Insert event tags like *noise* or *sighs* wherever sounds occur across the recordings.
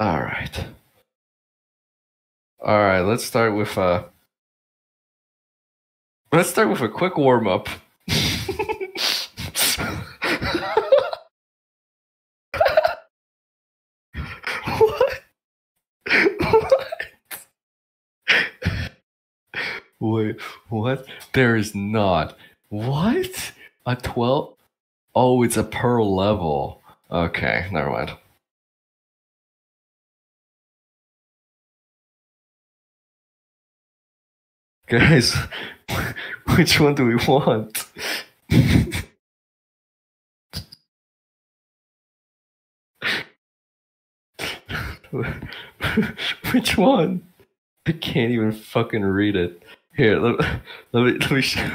All right. All right, let's start with uh Let's start with a quick warm up. *laughs* what? What? Wait, what? There is not. What? A 12? Oh, it's a pearl level. Okay, never mind. Guys, which one do we want? which one? I can't even fucking read it. Here, let, let me let me show.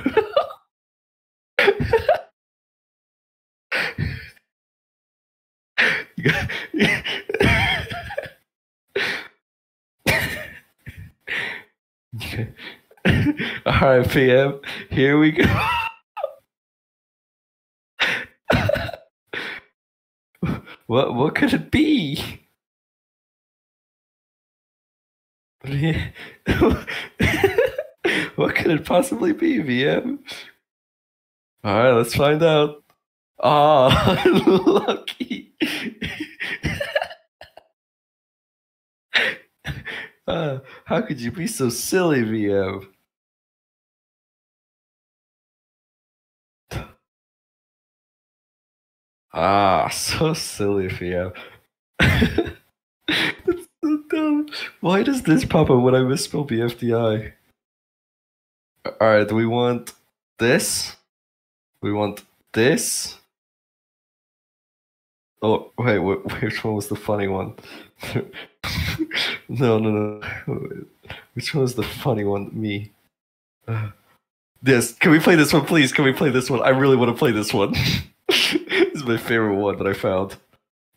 All right, PM. Here we go. what what could it be? *laughs* what could it possibly be, VM? All right, let's find out. Ah, oh, *laughs* lucky. uh, *laughs* how could you be so silly, VM? Ah, *laughs* so silly, VM. That's so dumb. Why does this pop up when I misspell BFDI? Alright, we want this? We want this? Oh, wait, *laughs* which one was the funny one? *laughs* no, no, no. Which one was the funny one? Me. *sighs* This. can we play this one, please? Can we play this one? I really want to play this one. Is my favorite one that I found.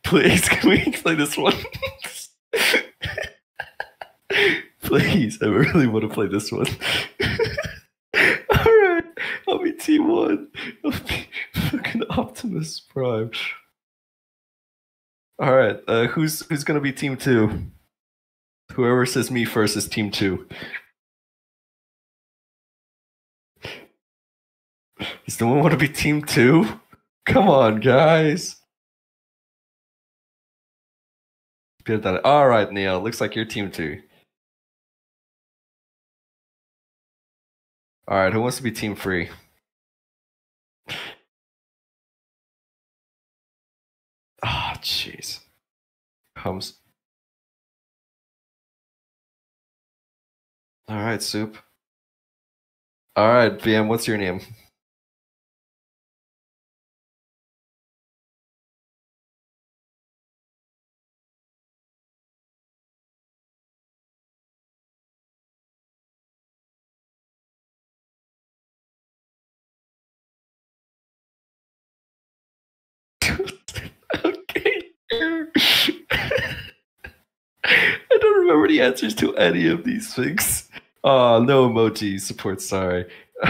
Please, *laughs* can we play this one? Please, I really want to play this one. *laughs* Alright, I'll be team one. I'll be fucking Optimus Prime. Alright, uh, who's who's gonna be team two? Whoever says me first is team two. Does no one want to be team two? Come on, guys. All right, Neil. Looks like you're team too. All right, who wants to be team free? Ah, oh, jeez. Comes. All right, soup. All right, VM. What's your name? The answers to any of these things. Oh, no emoji support. Sorry. *laughs*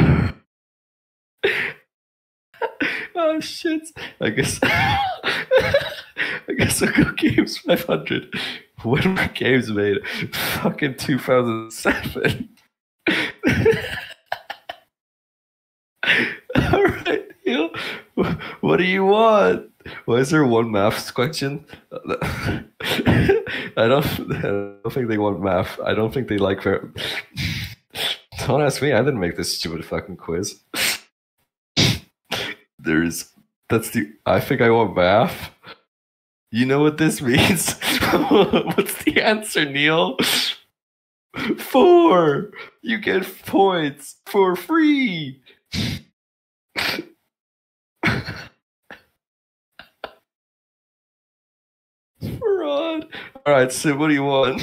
oh shit. I guess. *laughs* I guess I'll go games 500. When were games made? Fucking 2007. All right, Neil. What do you want? Why is there one math question? *laughs* I don't. I don't think they want math. I don't think they like. Ver- *laughs* don't ask me. I didn't make this stupid fucking quiz. There's. That's the. I think I want math. You know what this means? *laughs* What's the answer, Neil? Four. You get points for free. Fraud. All right, so what do you want?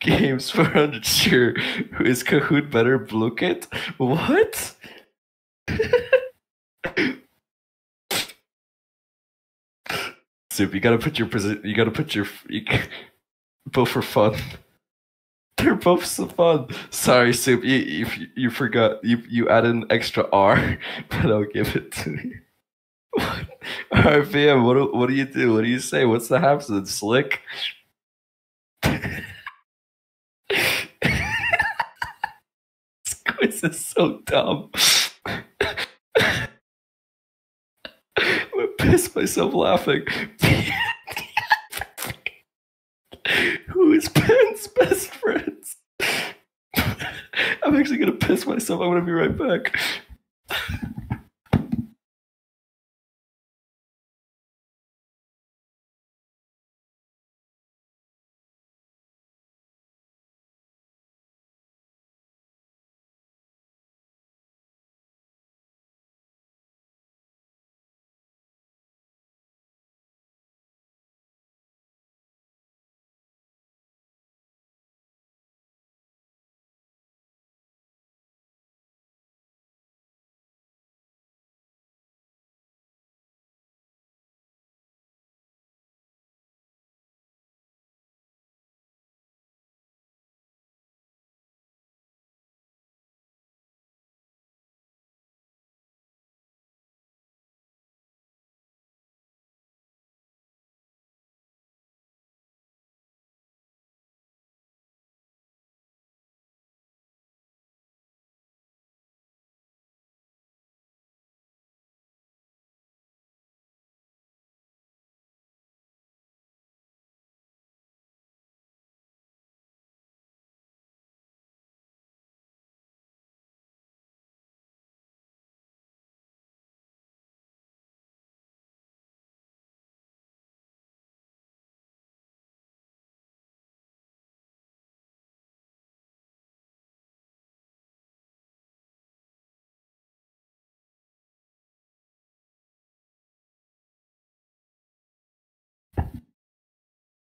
Games 400, sure. Is Kahoot better? Blooket? What? Soup, you gotta put your position. you gotta put your you, both for fun. *laughs* They're both so fun. Sorry, Soup. You, you, you forgot. You you added an extra R, *laughs* but I'll give it to you. *laughs* All right. What do, what do you do? What do you say? What's the haps? slick? this quiz is so dumb. I'm gonna piss myself laughing. Who is Ben's best friends? *laughs* I'm actually gonna piss myself. I'm gonna be right back.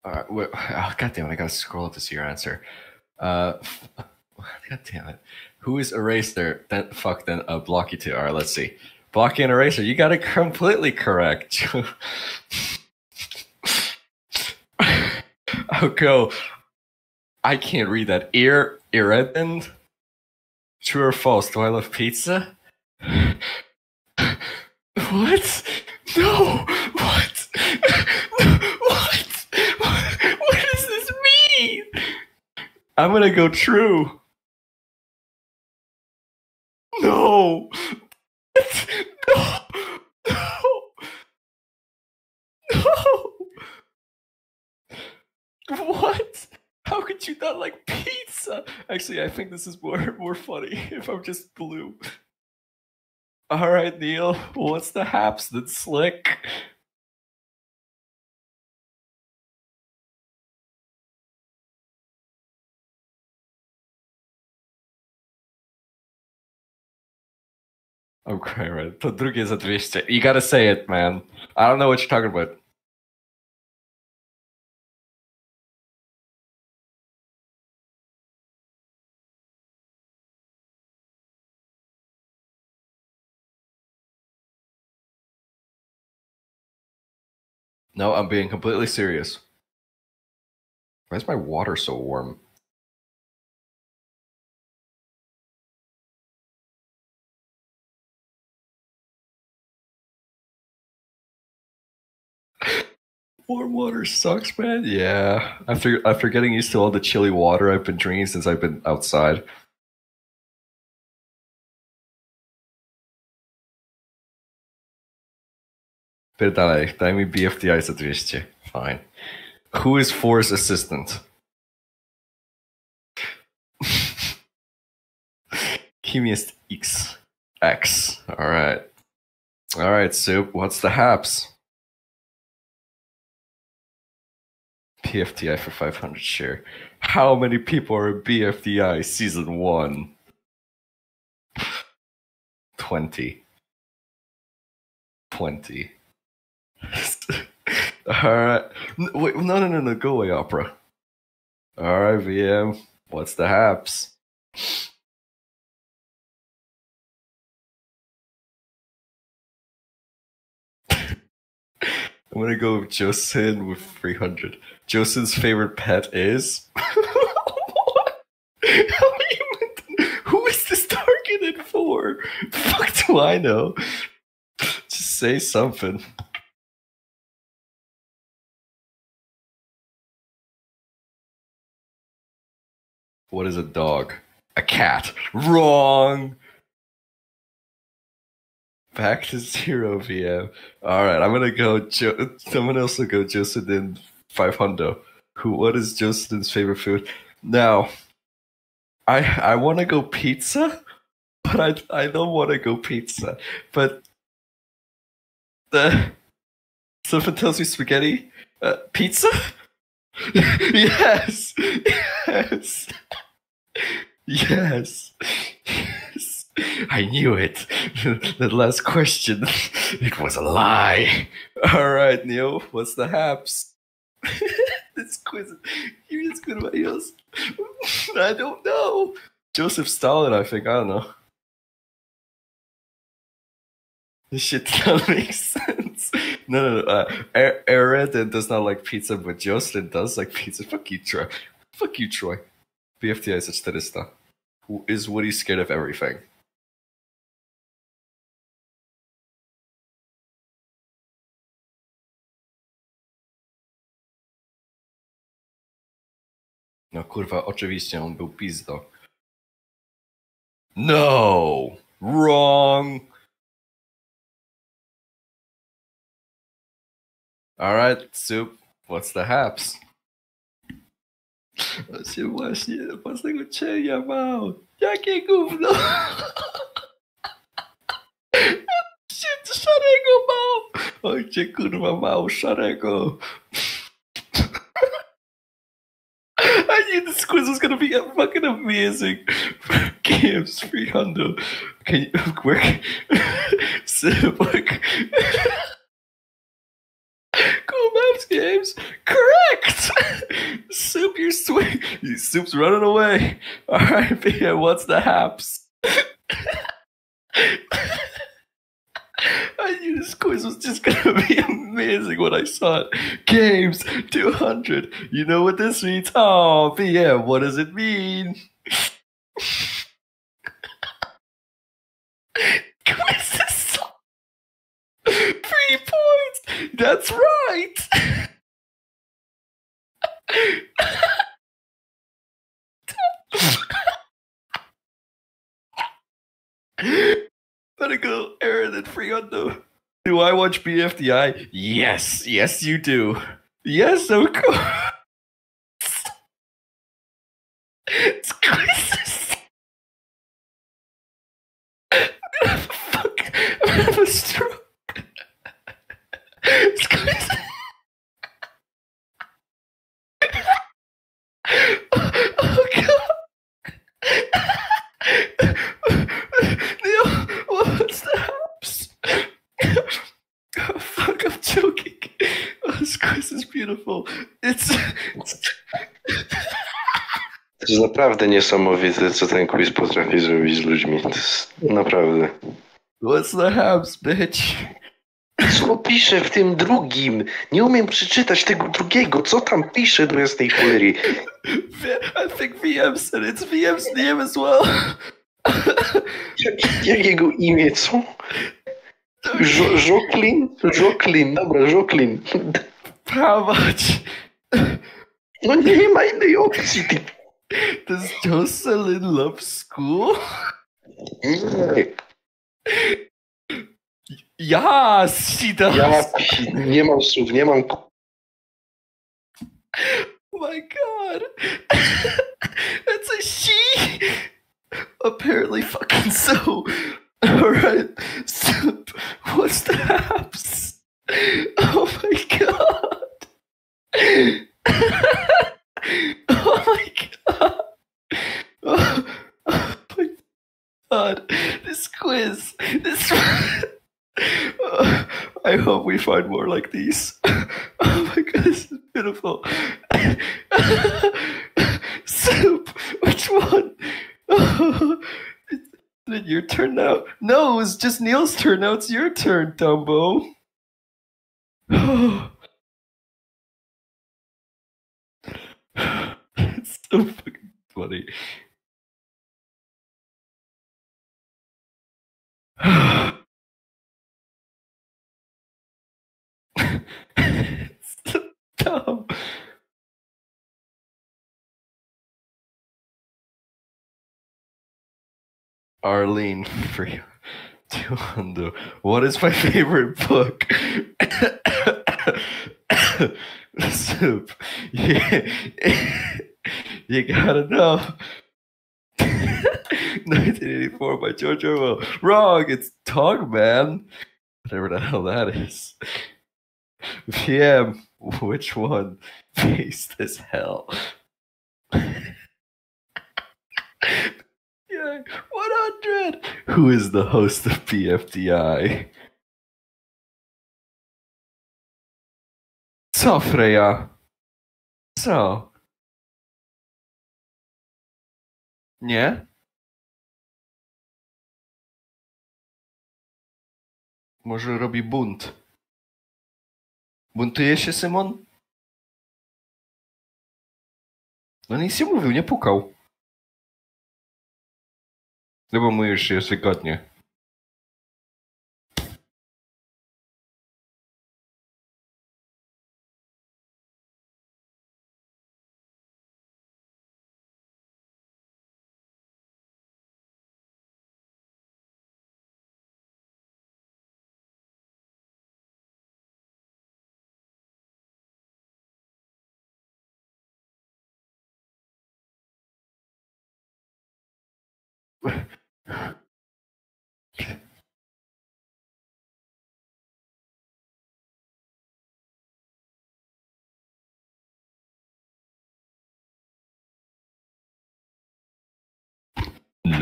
Right. Wait, *laughs* oh, God damn it. I got to scroll up to see your answer. Uh, *laughs* God damn it. Who is Eraser? Then, fuck, then uh, Blocky 2. All right, let's see. Blocky and Eraser. You got it completely correct. I'll *laughs* go. I can't read that. Ear, Irredmond? True or false? Do I love pizza? what? No! What? what? what does this mean? I'm gonna go true. No. No. No. No. What? How could you not like pizza? Actually, I think this is more more funny *laughs* if I'm just blue. All right, Neil. What's the haps that slick? Okay, right. To drugie za 200. You gotta say it, man. I don't know what you're talking about. No, I'm being completely serious. Why is my water so warm? Warm water sucks, man. Yeah, after after getting used to all the chilly water I've been drinking since I've been outside. Pierdalaj, daj mi BFDI za 200. Fine. Who is Four's assistant? *laughs* Kim jest X. X. Alright. Alright, Soup. What's the haps? BFDI for 500 share. How many people are in BFDI season 1? 20. 20. *laughs* Alright. Wait, no, no, no, no. Go away, Opera. Alright, VM. What's the haps? I'm gonna go with with 300. Josin's favorite pet is. *laughs* Who is this targeted for? The fuck do I know? Just say something. What is a dog? A cat. Wrong. Back to zero VM. All right, I'm gonna go. Jo- Someone else will go. Jocelyn five hundred. Who? What is Jocelyn's favorite food? Now, I I want to go pizza, but I I don't want to go pizza. But the something tells me spaghetti. Uh, pizza. *laughs* yes. *laughs* Yes. *laughs* Yes. *laughs* I knew it. *laughs* that last question. *laughs* It was a lie. All right, Neil. What's the haps? this quiz. You're as good as else. I don't know. Joseph Stalin, I think. I don't know. This shit doesn't make sense. No, no, no. Uh, does not like pizza, but Jocelyn does like pizza. Fuck you, Troy. Fuck you, Troy. BFDI is 400. Who is Woody scared of everything? Kurwa, oczywiście on był pizdo. No! Wrong! Alright, Soup, what's the haps? Właśnie do własnego cienia mał. Jakie gówno! Shit, szarego mał! Ojcie kurwa mał, szarego! I knew this quiz was gonna be fucking amazing. Games 300. Can you? Sip, *laughs* *laughs* cool maps games. Correct. *laughs* Soup, you're sweet. Soup's running away. All right, Bia, what's the haps? I knew this quiz was just gonna *laughs* be amazing when I saw it. Games 200. You know what this means? Oh, BM, what does it mean? *laughs* quiz is so- *laughs* Three points. That's right. Go, Aaron and Friando. Do I watch BFDI? Yes, yes, you do. Yes, of course. Jest naprawdę niesamowite, co ten quiz potrafi zrobić z ludźmi. To jest naprawdę. what's the haps, bitch? Co pisze w tym drugim? Nie umiem przeczytać tego drugiego. Co tam pisze do jasnej cholery? I think VM said it's VM's name as well. Jak, jak jego imię, co? Jo- Joclyn? Joclyn, dobra. How much? No nie ma innej opcji. Ty. *laughs* Does Jocelyn love school? *laughs* Yes, she does. ja nie mam słów, nie mam... Oh my god. *laughs* it's a she. Apparently fucking so. Alright. So, what's the haps? Oh my god. *laughs* oh my god. Oh, *laughs* oh my god. This quiz. This. Uh, *laughs* I hope we find more like these. Oh my god, this is beautiful. Soup, which one? Is it your turn now? No, it's just Neil's turn. Now it's your turn, Dumbo. *sighs* so fucking funny. *laughs* Stop. Arlene Freeland. What is my favorite book? *coughs* soup. Yeah. *laughs* you gotta know. *laughs* 1984 by George Orwell. Wrong, it's Dog Man. Whatever the hell that is. PM, which one? *laughs* Beast as hell. yeah, 100. Who is the host of BFDI? Co, Freya? Nie? Może robi bunt. Buntuje się Simon? No nic nie mówił, nie pukał. No bo mu już jest wygodnie.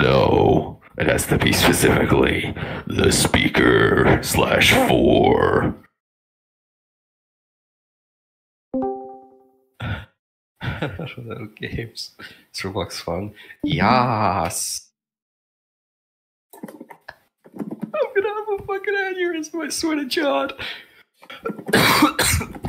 No, it has to be specifically the speaker slash four. *laughs* Little games. Roblox fun? Yes. I'm gonna have a fucking aneurysm, I swear to God. *coughs*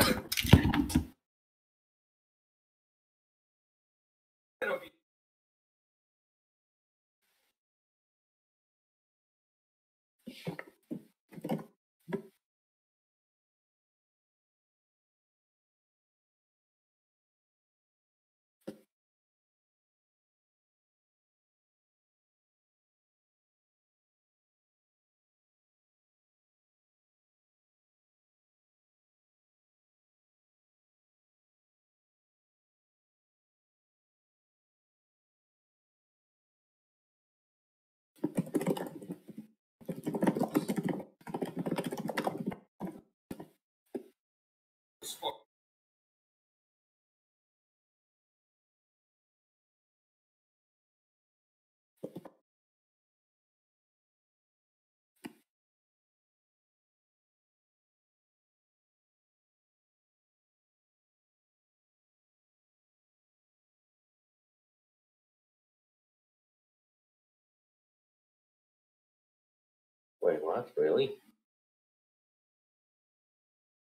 Wait, what? Really?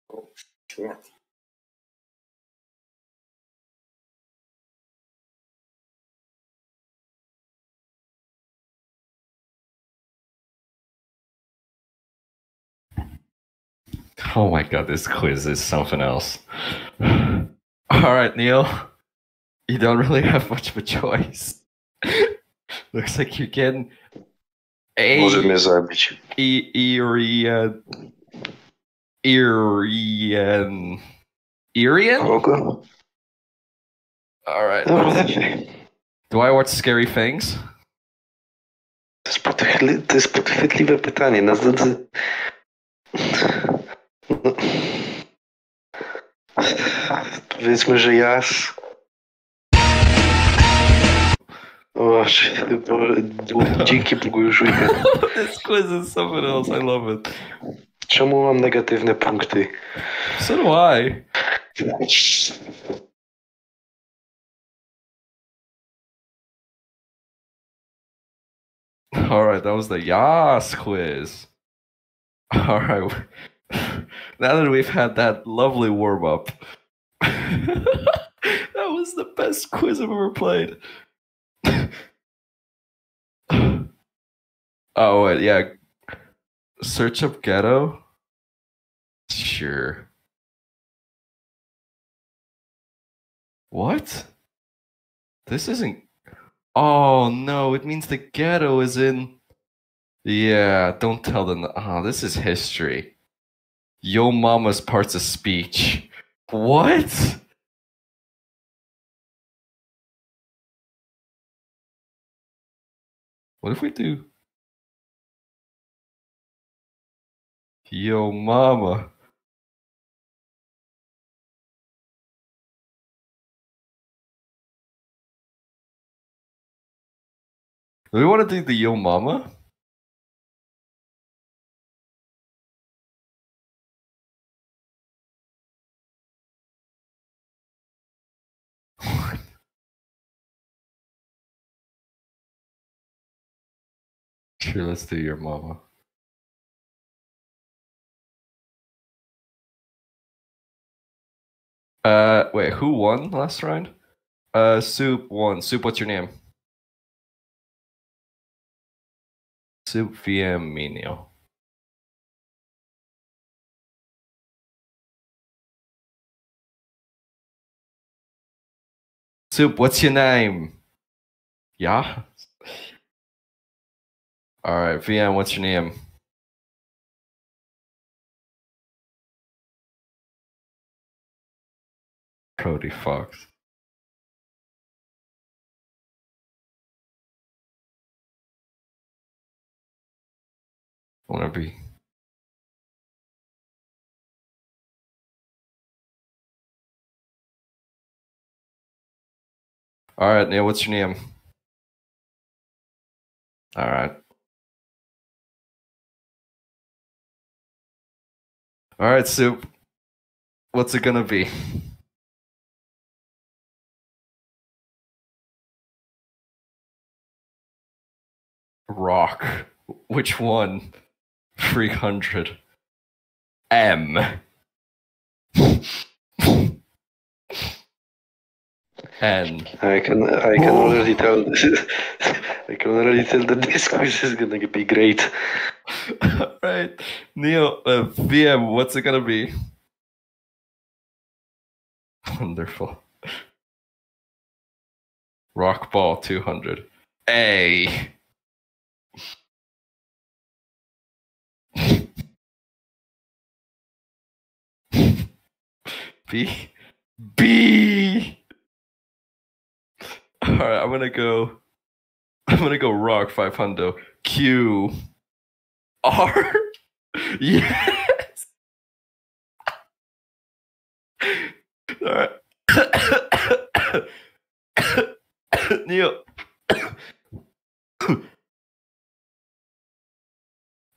Oh, shit. Oh my god, this quiz is something else. *sighs* Alright, Neil. You don't really have much of a choice. *laughs* Looks like you're getting a Może mnie zabić. E- Irian. Irian. Irian? Kogo? Alright. Do I watch scary things? To jest, podchwytli, to jest podchwytliwe pytanie. Na zdrodzy... No. Powiedzmy, że jas. O, bo- dzięki Bogu już weekend. this quiz is something else. I love it. Czemu mam negatywne punkty? So do I. Alright, that was the Yas quiz. Alright. Now that we've had that lovely warm up, *laughs* that was the best quiz I've ever played. Oh, wait, yeah. Search up ghetto. Sure. What? This isn't. Oh no! It means the ghetto is in. Yeah, don't tell them. Oh, this is history. Yo mama's parts of speech. What? What if we do? Yo mama. Do we want to do the yo mama? *laughs* Sure, let's do your mama. Uh, wait, who won last round? Uh, Soup won. Soup, what's your name? Soup VM. Soup, what's your name? Yeah? Alright, VM, what's your name? Cody Fox. Wanna be Alright, Neil, what's your name? Alright. Alright, Soup. What's it gonna be? Rock. Which one? 300. M. N. I can I can already tell this *laughs* is, I can already tell that this quiz is gonna be great. *laughs* right. Neil, uh, VM, what's it gonna be? Wonderful. Rock ball 200. A. *laughs* B. B. All right, I'm gonna go. I'm gonna go rock 500. Q. R. *laughs* Yes. All right. *coughs* Neil.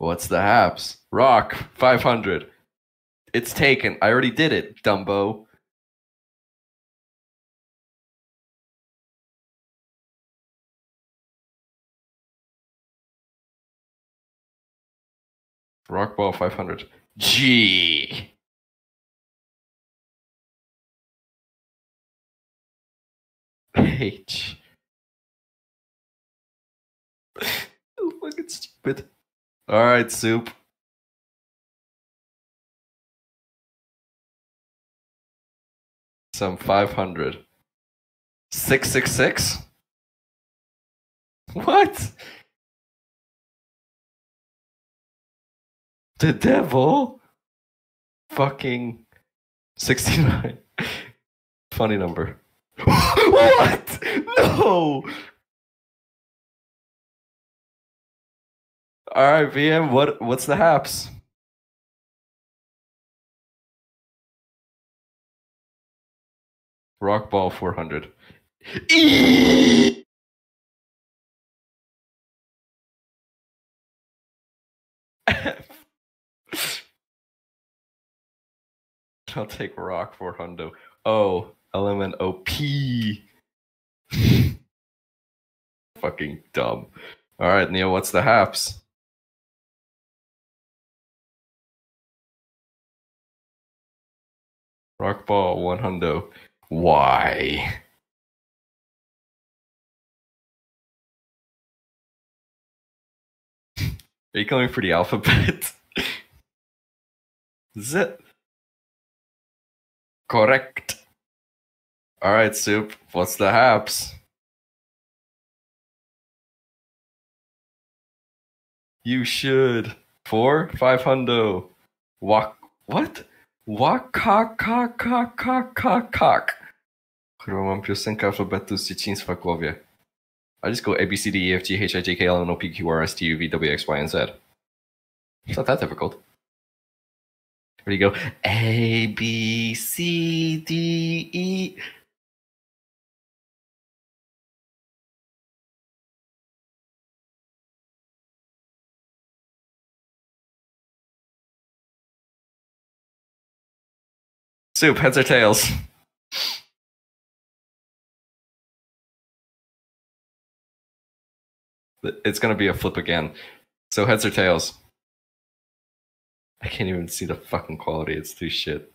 What's the haps? Rock 500. It's taken. I already did it, Dumbo. Rock ball 500. G. H. so *laughs* fucking stupid. All right, soup. Some 500. 666? What? The devil? Fucking 69. *laughs* Funny number. *laughs* what? No! Alright, VM, what what's the haps? Rock ball 400. E- *laughs* F. I'll take rock 400. Oh, element OP. *laughs* Fucking dumb. Alright, Neil, what's the haps? Rock ball 100. Why? *laughs* Are you going for the alphabet? *laughs* It? Correct. All right, Soup. What's the haps? You should. Four? Five hundo. Wak. What? Wakakakakakak. Chyba mam piosenkę alfabetu z dzieciństwa w głowie. I just go A, B, C, D, E, F, G, H, I, J, K, L, N, O, P, Q, R, S, T, U, V, W, X, Y, and Z. It's not that difficult. Where do you go? A, B, C, D, E. Soup, heads or tails? It's gonna be a flip again. So heads or tails? I can't even see the fucking quality. It's too shit.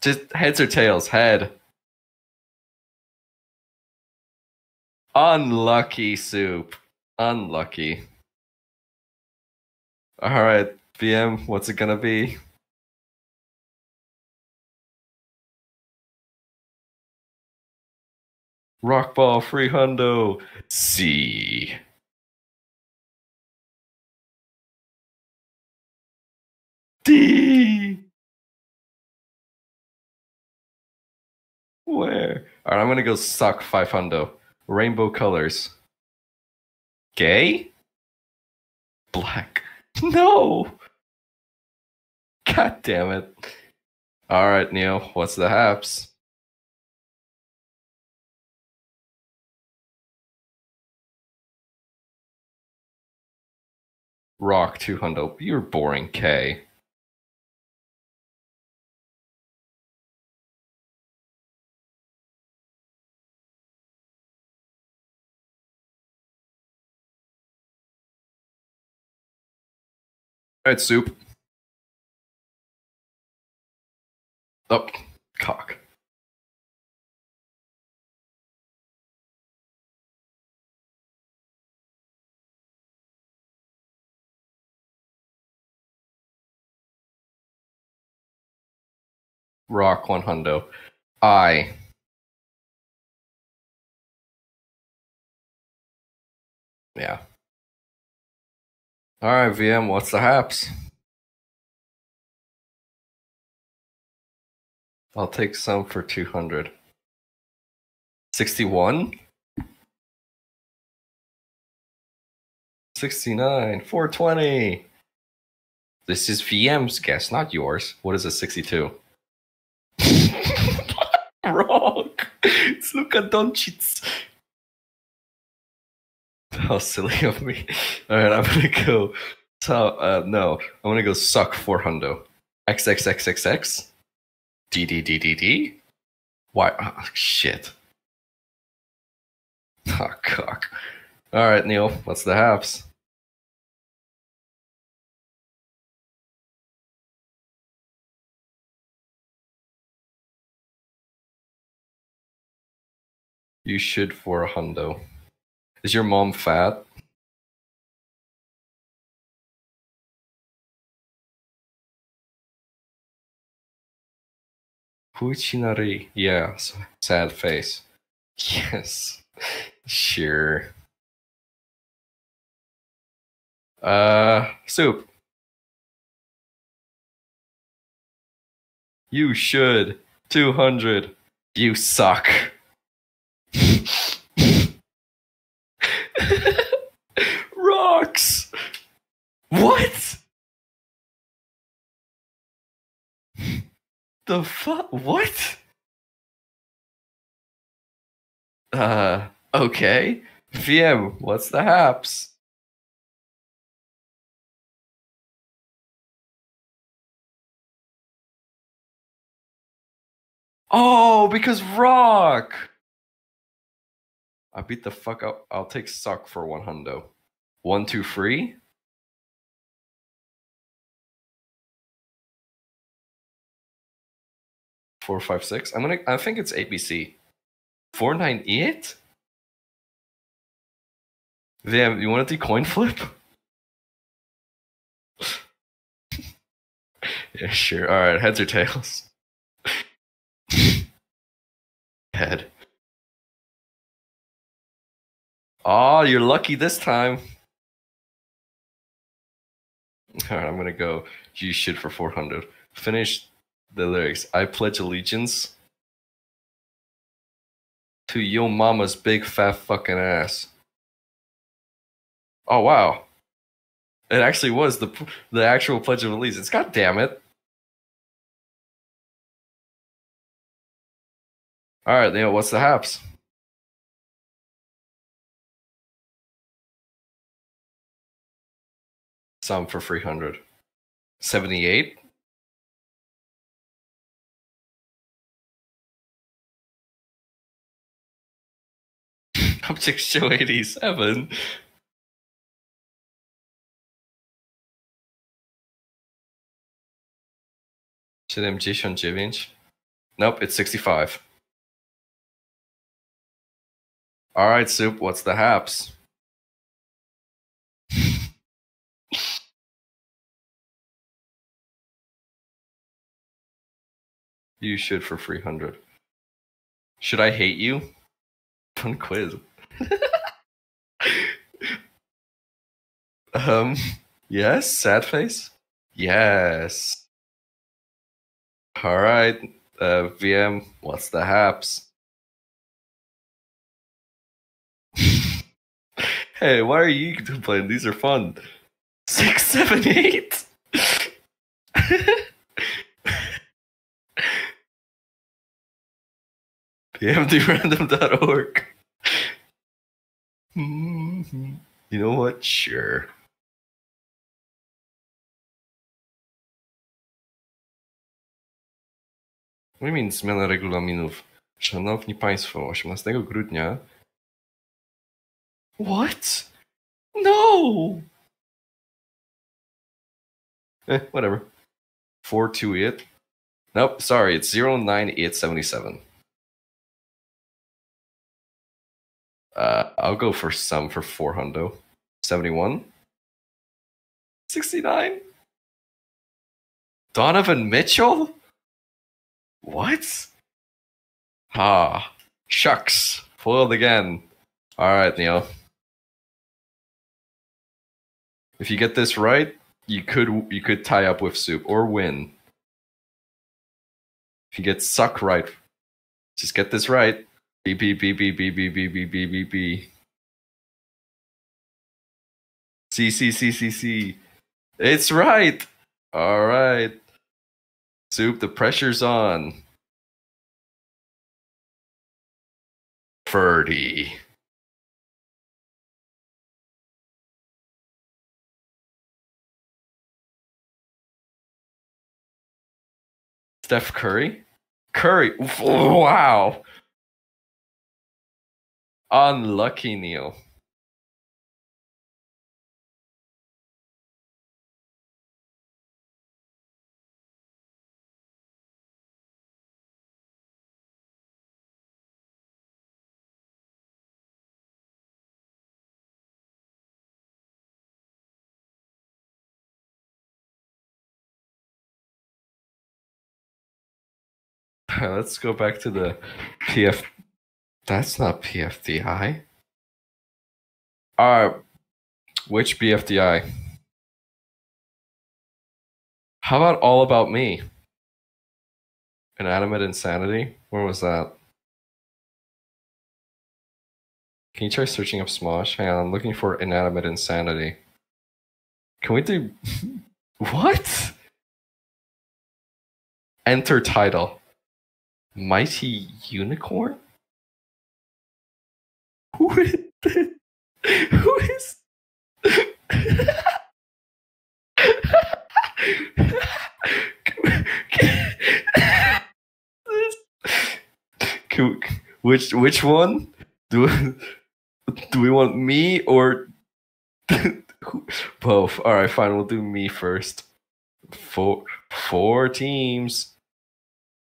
Just heads or tails? Head. Unlucky soup. Unlucky. All right, VM. What's it gonna be? Rockball free hundo. C. D. Where? All right, I'm gonna go suck five hundo. Rainbow colors. Gay. Black. *laughs* No. God damn it. All right, Neil. What's the haps? Rock two hundo. You're boring, K. Alright, soup. Oh, cock. Rock one hundo. I. Yeah. All right, VM. What's the haps? I'll take some for two hundred. Sixty-one. 69, 420. This is VM's guess, not yours. What is a 62? *laughs* Wrong. It's Luka Doncic. How silly of me. All right, I'm gonna go. So, uh, no, I'm gonna go suck four hundo. XXXXX. DDDDD. Why? Oh, shit. Oh, cock. All right, Neil, what's the haps? You should for a hundo. Is your mom fat? Puchinari. Yeah, sad face. *laughs* Yes. Sure. Uh, soup. You should. 200. You suck. *laughs* Rocks. What? The fuck? What? Uh, okay. VM, what's the haps? Oh, because rock. I beat the fuck up. I'll take suck for one hundo. One, two, free. Four, five, six. I'm gonna. I think it's ABC. Four, nine, eight. Damn, you want to do coin flip? *laughs* yeah, sure. All right, heads or tails? Oh, you're lucky this time. All right, I'm gonna go. You shit for 400. Finish the lyrics. I pledge allegiance to your mama's big fat fucking ass. Oh wow. It actually was the the actual Pledge of Allegiance. God damn it. Alright, Leo, what's the haps? Some for 300. 78? Object *laughs* show 87. Siedemdziesiąt dziewięć. Nope, it's 65. Alright, Soup, what's the haps? You should for 300. Should I hate you? *laughs* Fun quiz. *laughs* um, yes, sad face? Yes. All right, uh, VM, what's the haps? *laughs* hey, why are you playing? These are fun. Six, seven, eight. PMDrandom.org. Mhm. You know what? Sure. Co do you mean zmiana regulaminów? Szanowni Państwo, 18 grudnia. What? No! Eh, whatever. 428. Nope, sorry, it's 09877. Uh, I'll go for some for 400. 71. 69. Donovan Mitchell? What? Ah, shucks. Foiled again. Alright, Neil. If you get this right, you could you could tie up with soup or win. If you get suck right, just get this right. B B B B B B B B B B B. C C C C C. It's right. All right. Soup, the pressure's on. Ferdy. Steph Curry? Curry. Wow. Unlucky, Neil. *laughs* Let's go back to the PF. That's not PFDI. Alright. Uh, which BFDI? How about All About Me? Inanimate Insanity? Where was that? Can you try searching up Smosh? Hang on, I'm looking for Inanimate Insanity. Can we do. *laughs* what? Enter title. Mighty Unicorn? Who is Who is which which one do do we want me or both? All right, fine. We'll do me first. Four four teams.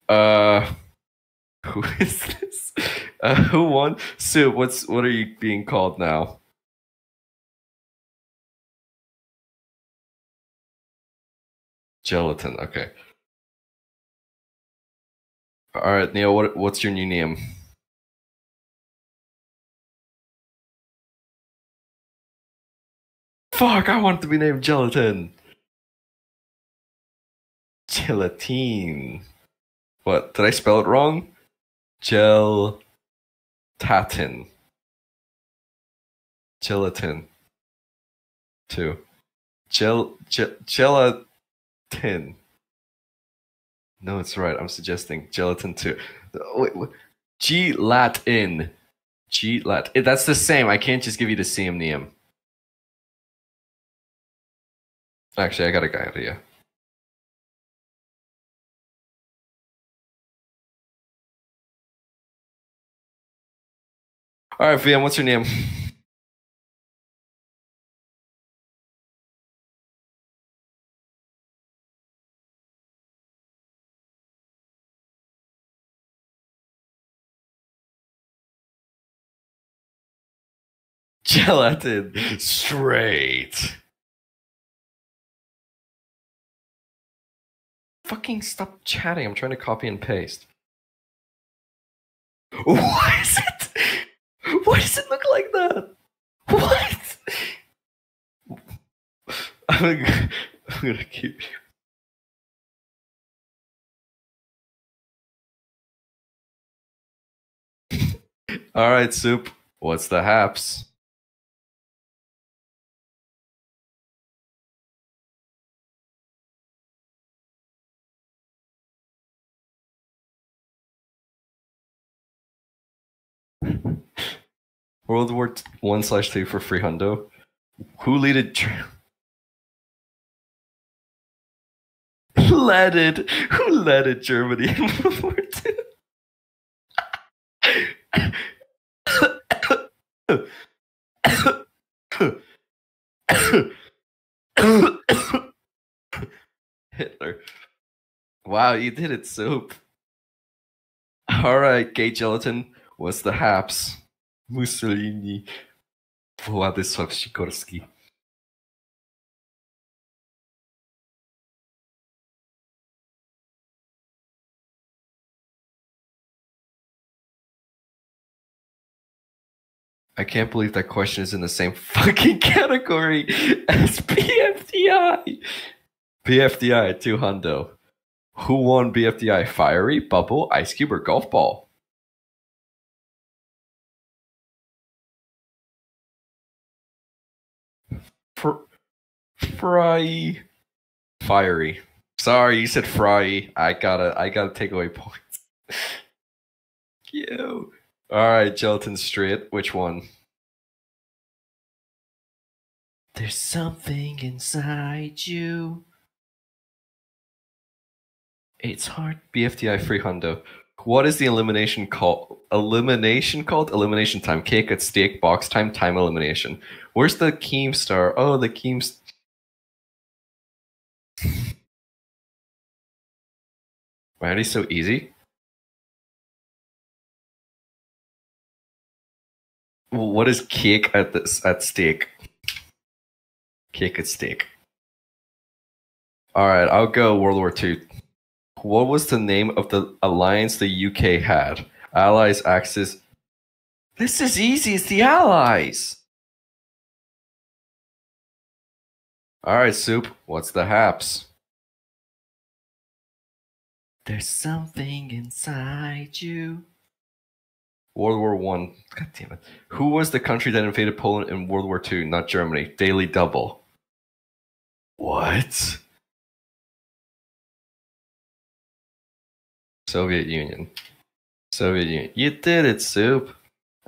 Uh, who is this? Uh, *laughs* who won? Sue, what's what are you being called now? Gelatin. Okay. All right, Neil. What what's your new name? Fuck! I want to be named Gelatin. Gelatine. What did I spell it wrong? Gel. Tatin. Gelatin. Two. Gel. Gel. Gelatin. No, it's right. I'm suggesting gelatin two. Wait, wait. G Latin. G Lat. eh, That's the same. I can't just give you the same name. Actually, I got a guy idea. All right, VM, what's your name? *laughs* Gelatin. Straight. Fucking stop chatting. I'm trying to copy and paste. *laughs* Why is it? Why does it look like that? What? I'm gonna, I'm gonna keep you. All right, soup. What's the haps? World War One slash two for free hundo. Who leaded? Ger- leaded? Who leaded Germany in *laughs* World War Two? Hitler. Wow, you did it, Soup. All right, gay gelatin. What's the haps? Mussolini. Władysław Sikorski. I can't believe that question is in the same *laughs* fucking category as BFDI. BFDI, two hundo. Who won BFDI? Firey, Bubble, Ice Cube, or Golf Ball? Fry. Firey. Sorry, you said Fry. I gotta, I gotta take away points. *laughs* you. All right, Gelatin straight. Which one? There's something inside you. It's hard. BFDI free hundo. What is the elimination call? Elimination called? Elimination time. Cake at stake. Box time. Time elimination. Where's the Keemstar? Oh, the Keems. Why are they so easy? What is cake at this at stake? Cake at stake. All right, I'll go World War Two. What was the name of the alliance the UK had? Allies, Axis. This is easy. It's the Allies. All right, soup. What's the haps? There's something inside you. World War One. God damn it. Who was the country that invaded Poland in World War Two? Not Germany. Daily Double. What? Soviet Union. Soviet Union. You did it, Soup.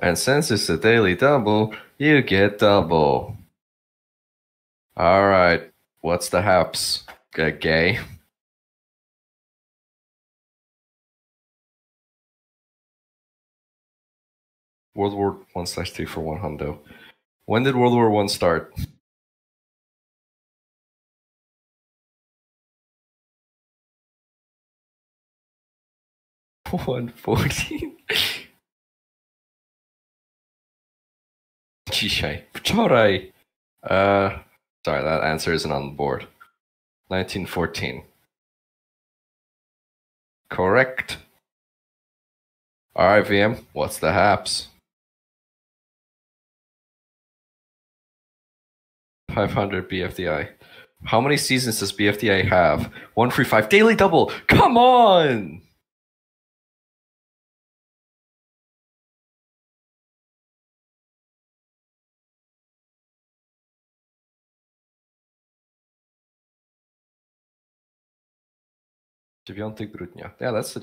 And since it's a daily double, you get double. Alright. What's the haps? G- gay? World War One slash two for one hundo. When did World War One start? *laughs* One fourteen. *laughs* Dzisiaj. Wczoraj. Uh, sorry, that answer isn't on the board. 1914. Correct. All right, VM. What's the haps? 500 BFDI. How many seasons does BFDI have? One five daily double. Come on. Dziewiąty grudnia. Yeah, that's the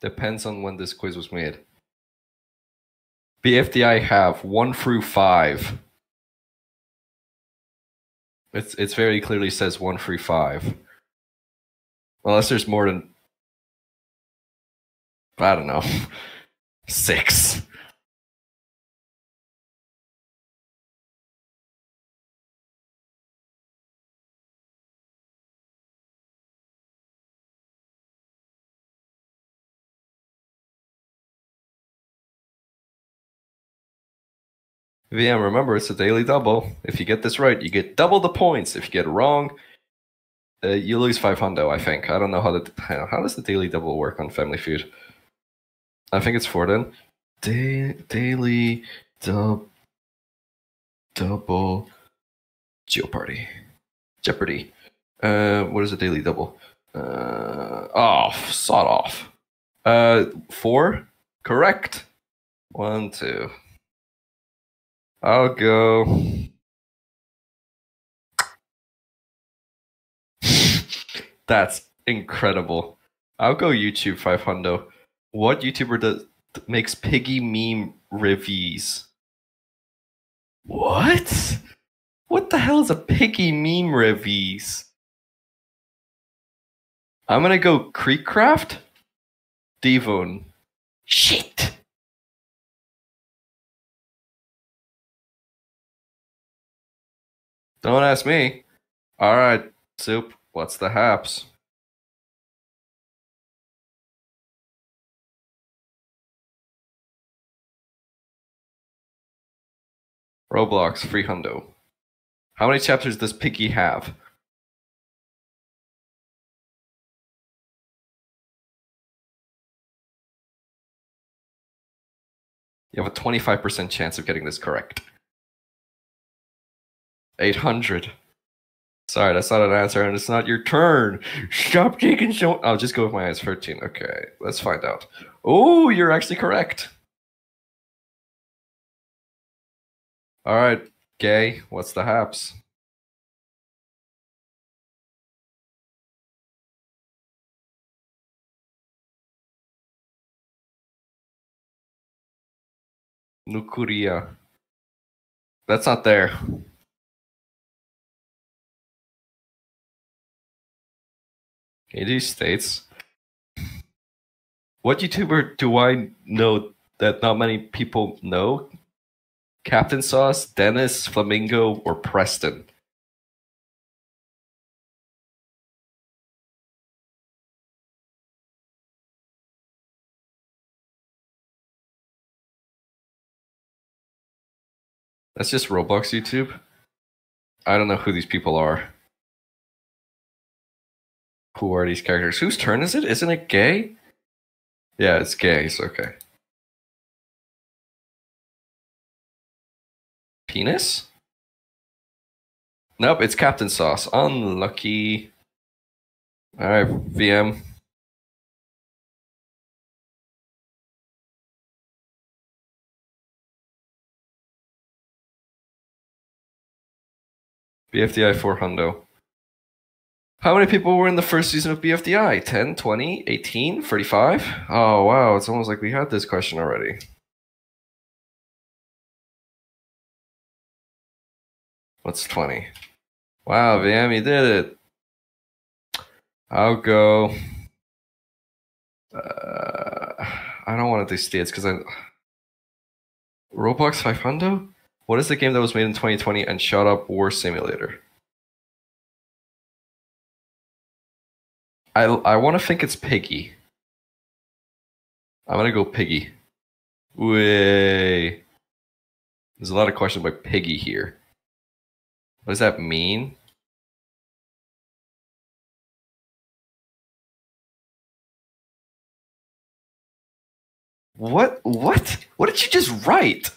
Depends on when this quiz was made. BFDI have one through five. It's it's very clearly says one through five. Unless there's more than I don't know. *laughs* Six. VM, remember it's a daily double. If you get this right, you get double the points. If you get it wrong, uh, you lose five hundo. I think. I don't know how the how does the daily double work on Family Feud. I think it's four then. Da- daily dub double Jeopardy. Jeopardy. Uh, what is a daily double? Uh, oh, sawed off. Uh, four. Correct. One, two. I'll go. *laughs* That's incredible. I'll go YouTube 500. What YouTuber does makes piggy meme reviews? What? What the hell is a piggy meme reviews? I'm gonna go KreekCraft. Devon. Shit. Don't ask me. All right, soup. What's the haps? Roblox free hundo. How many chapters does Piggy have? You have a 25% chance of getting this correct. 800. Sorry, that's not an answer, and it's not your turn. Stop taking so. I'll just go with my eyes. 13. Okay, let's find out. Oh, you're actually correct. All right, gay. What's the haps? Nukuria. That's not there. AD states, What YouTuber do I know that not many people know? Captain Sauce, Dennis, Flamingo, or Preston? That's just Roblox YouTube. I don't know who these people are. Who are these characters? Whose turn is it? Isn't it gay? Yeah, it's gay, It's okay. Penis? Nope, it's Captain Sauce. Unlucky. Alright, VM. BFDI 4 hundo. How many people were in the first season of BFDI? 10, 20, 18, 35? Oh, wow. It's almost like we had this question already. What's 20? Wow, VM, you did it. I'll go. Uh, I don't want to do states because I. Roblox 500? What is the game that was made in 2020 and shot up War Simulator? I I want to think it's Piggy. I'm gonna go Piggy. Way. There's a lot of questions about Piggy here. What does that mean? What? What? What did you just write?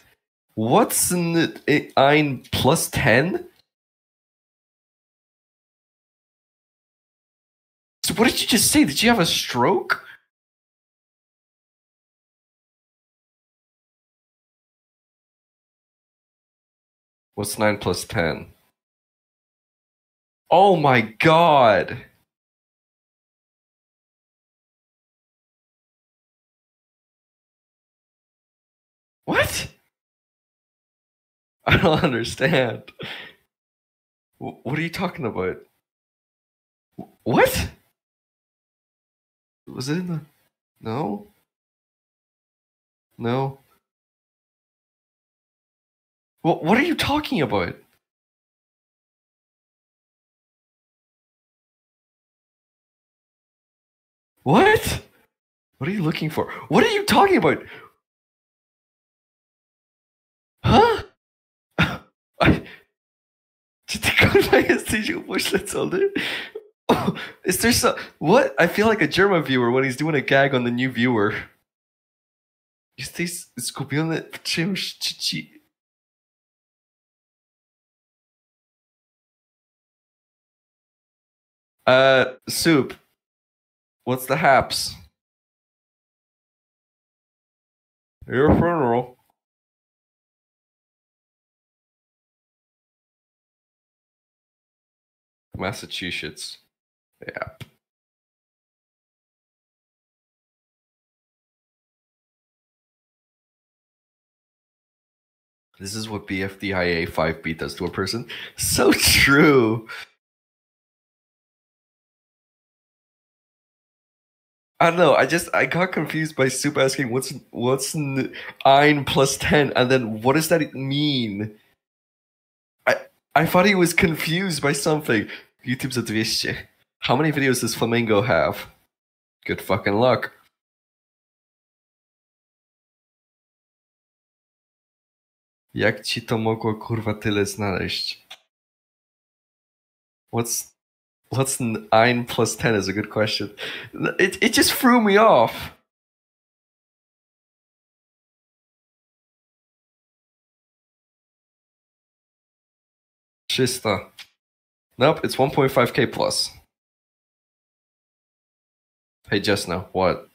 What's in the eh, ein plus 10? What did you just say? Did you have a stroke? What's 9 plus 10? Oh my god! What? *laughs* I don't understand. What are you talking about? What? Was it in the. No? No? What, what are you talking about? What? What are you looking for? What are you talking about? Huh? *laughs* I... *laughs* *laughs* Is there some what? I feel like a German viewer when he's doing a gag on the new viewer. Jesteś skupiony w czymś, czy. Uh, soup. What's the haps? Your funeral. Massachusetts. Yeah. This is what BFDIA 5B does to a person. So true. I don't know. I just I got confused by Soup asking what's what's nine plus ten, and then what does that mean? I I thought he was confused by something. YouTube's a 200. How many videos does Flamingo have? Good fucking luck. Jak ci to mogło kurwa tyle znaleźć? What's what's nine plus ten is a good question. It it just threw me off. Shista. Nope, it's 1.5k plus. Hey Jessno, what?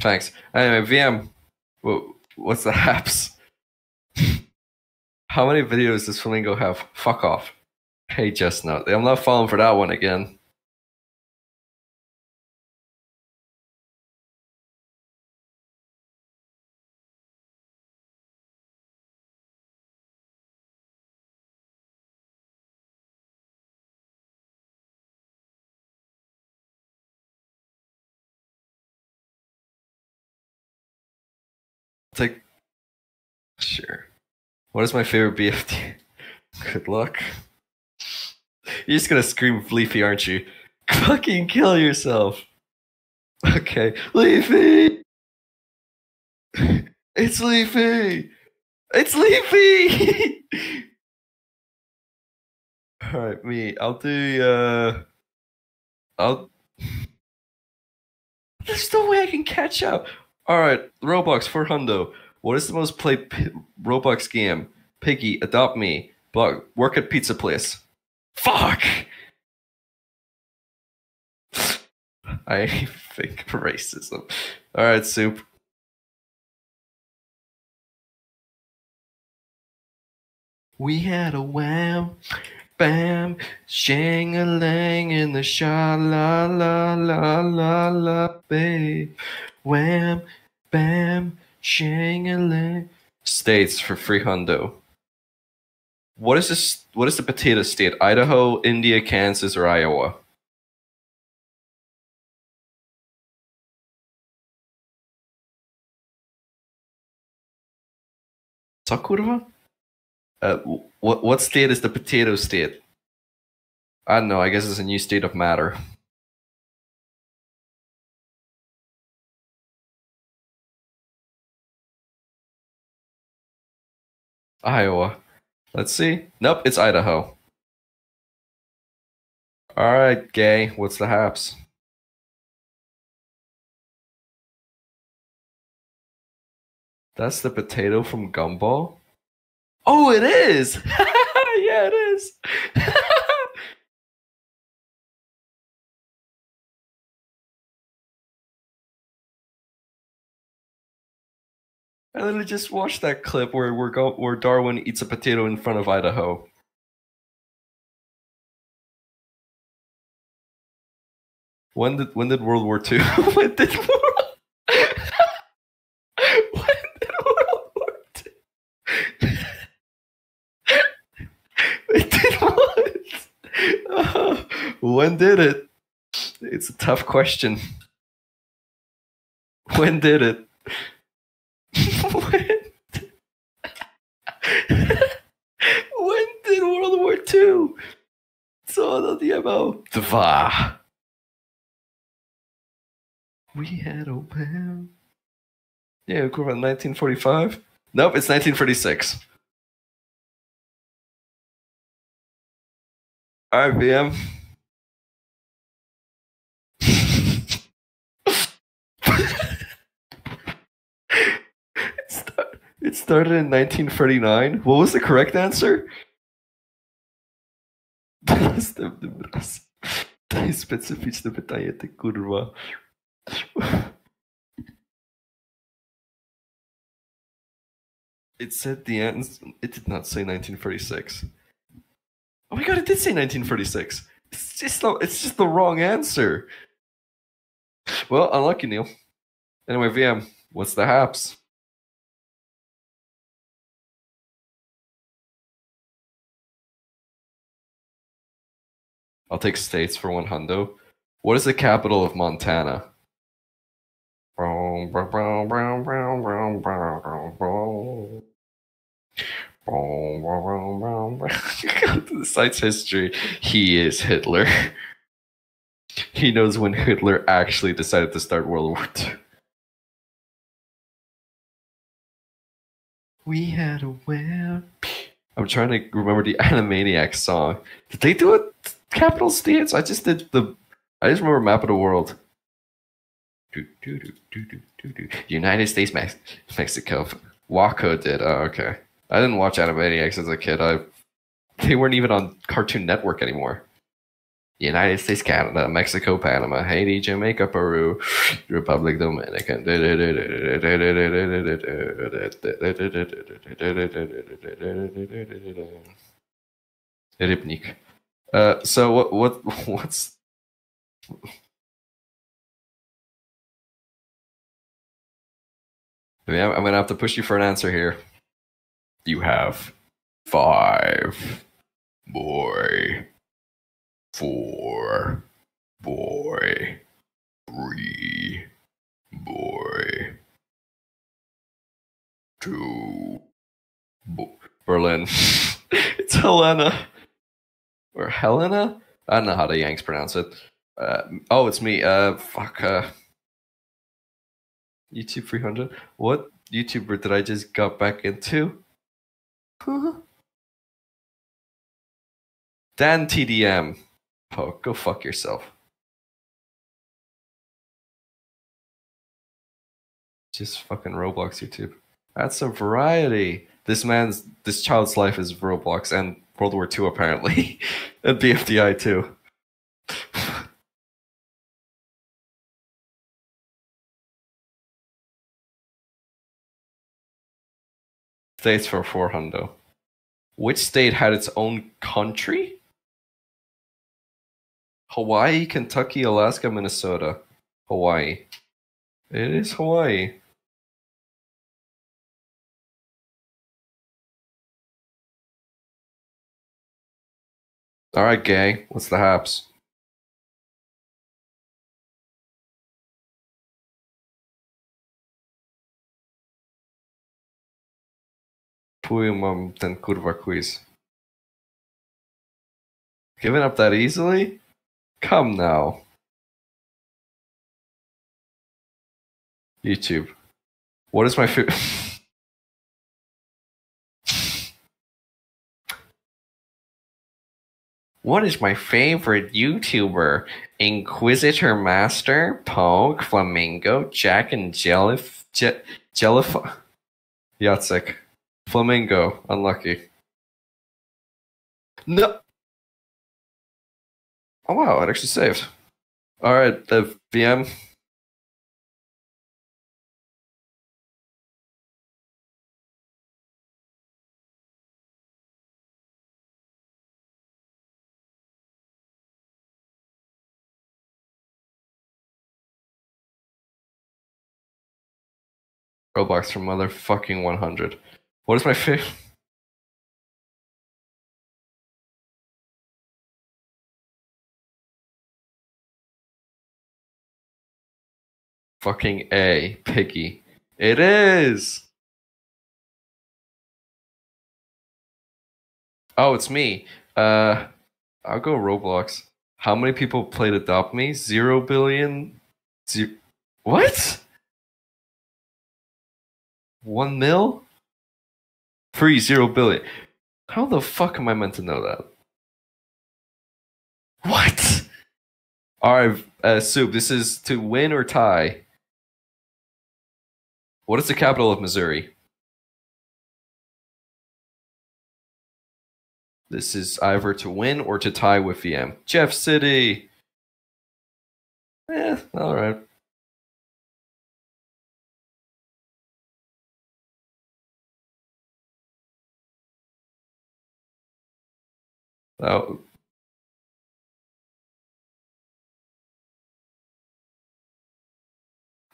Thanks. Anyway, VM, wha- what's the *laughs* haps? How many videos does Flamingo have? Fuck off. Hey Jessno, I'm not falling for that one again. What is my favorite BFD? Good luck. You're just gonna scream Leafy, aren't you? Fucking kill yourself. Okay, Leafy. It's Leafy. It's Leafy. *laughs* All right, me. I'll do. uh I'll. There's no way I can catch up. All right, Roblox for Hundo. What is the most played p- Roblox game? Piggy, adopt me. Blog, work at pizza place. Fuck. *laughs* I think racism. All right, soup. We had a wham, bam, shang a lang in the sha la la la la la babe. Wham, bam, lang. States for free hundo. What is this? What is the potato state? Idaho, India, Kansas, or Iowa? Co? Uh, what what state is the potato state? I don't know. I guess it's a new state of matter. Iowa. Let's see. Nope, it's Idaho. All right, gay. What's the haps? That's the potato from Gumball. Oh, it is. *laughs* yeah, it is. *laughs* I literally just watched that clip where we're go- where Darwin eats a potato in front of Idaho. When did when did World War Two? when did World When did World War it when did it? It's a tough question. *laughs* When did it? When, when did World War II? Do diabeł? Dwa. We had a plan. Yeah, kurwa, 1945? Nope, it's 1946. Alright, VM. it, start, it started in 1939. What was the correct answer? *laughs* It said the end. It did not say 1946. Oh my god, it did say 1946. It's just the, it's just the wrong answer. Well, unlucky, Neil. Anyway, VM, what's the haps? I'll take states for one hundo. What is the capital of Montana? the site's history. He is Hitler. He knows when Hitler actually decided to start World War II. We had a whale. I'm trying to remember the Animaniacs song. Did they do a capital states. I just did the. I just remember Map of the World. Do, do, do, do, do, do. United States, Mex- Mexico. Waco did. Oh, okay. I didn't watch Animaniacs as a kid. I they weren't even on Cartoon Network anymore. United States, Canada, Mexico, Panama, Haiti, Jamaica, Peru, Republic Dominican. *laughs* Rybnik. Uh, so what what *laughs* what's I mean, I'm gonna have to push you for an answer here. You have five, boy, four, boy, three, boy, two, bo- Berlin. *laughs* it's Helena or Helena. I don't know how the Yanks pronounce it. Uh, oh, it's me. Uh, fuck. Uh, YouTube 300. What YouTuber did I just got back into? *laughs* DanTDM. Oh, go fuck yourself. Just fucking Roblox YouTube. That's a variety. This man's, this child's life is Roblox and World War II apparently, *laughs* and BFDI too. States for four hundo. Which state had its own country? Hawaii, Kentucky, Alaska, Minnesota. Hawaii. It is Hawaii. All right, gay. What's the haps? Chuj ten kurwa quiz. Giving up that easily? Come now. YouTube. What is my favorite? *laughs* What is my favorite YouTuber? Inquisitor Master, Pogue, Flamingo, Jack and Jellif, Je- Jellif, Yatsik, Flamingo, unlucky. No. Oh wow, it actually saved. All right, the VM. Roblox for motherfucking 100. What is my favorite? Fucking A, Piggy. It is! Oh, it's me. Uh, I'll go Roblox. How many people played Adopt Me? Zero billion? Zero. What? One mil? Three zero billion. How the fuck am I meant to know that? What? Alright, uh, Soup, this is to win or tie. What is the capital of Missouri? This is either to win or to tie with VM. Jeff City! Eh, alright. Oh.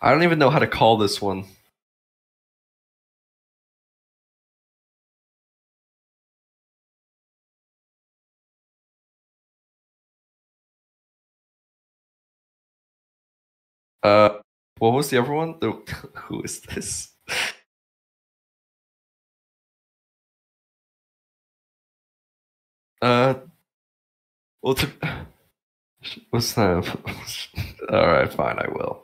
I don't even know how to call this one. Uh, what was the other one? *laughs* Who is this? Uh, well, to, what's that? *laughs* All right, fine, I will.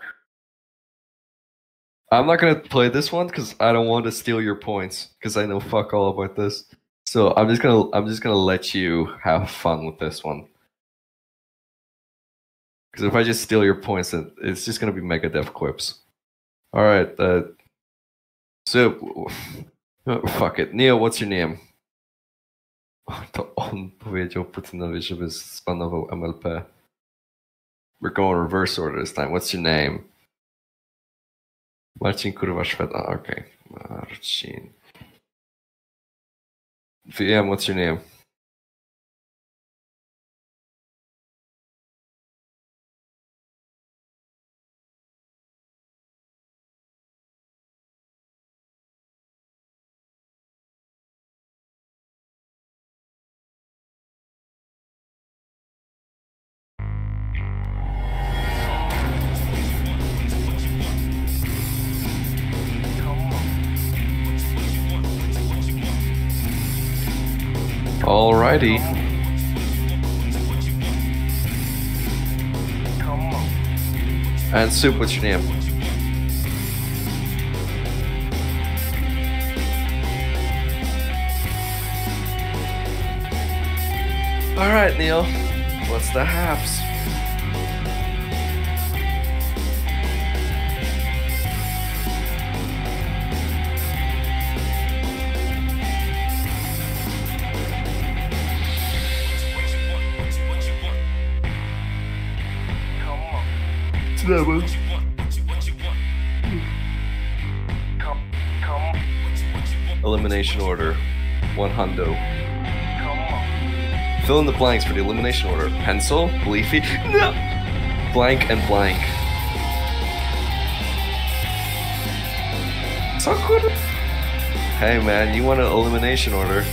I'm not gonna play this one because I don't want to steal your points because I know fuck all about this. So I'm just gonna I'm just gonna let you have fun with this one. Because if I just steal your points, it's just gonna be mega dev quips. All right. Uh, so *laughs* fuck it, Neil. What's your name? *laughs* To on powiedział Putinowi, żeby spanował MLP. We're going reverse order this time. What's your name? Marcin kurwa Szwed. Oh, okay. Marcin. VM, what's your name? Alrighty. And Soup, what's your name? Alright, Neil. What's the haps? Elimination order. One hundo. Fill in the blanks for the elimination order. Pencil, Leafy, no! Blank and blank. Sakura. Hey man, you want an elimination order?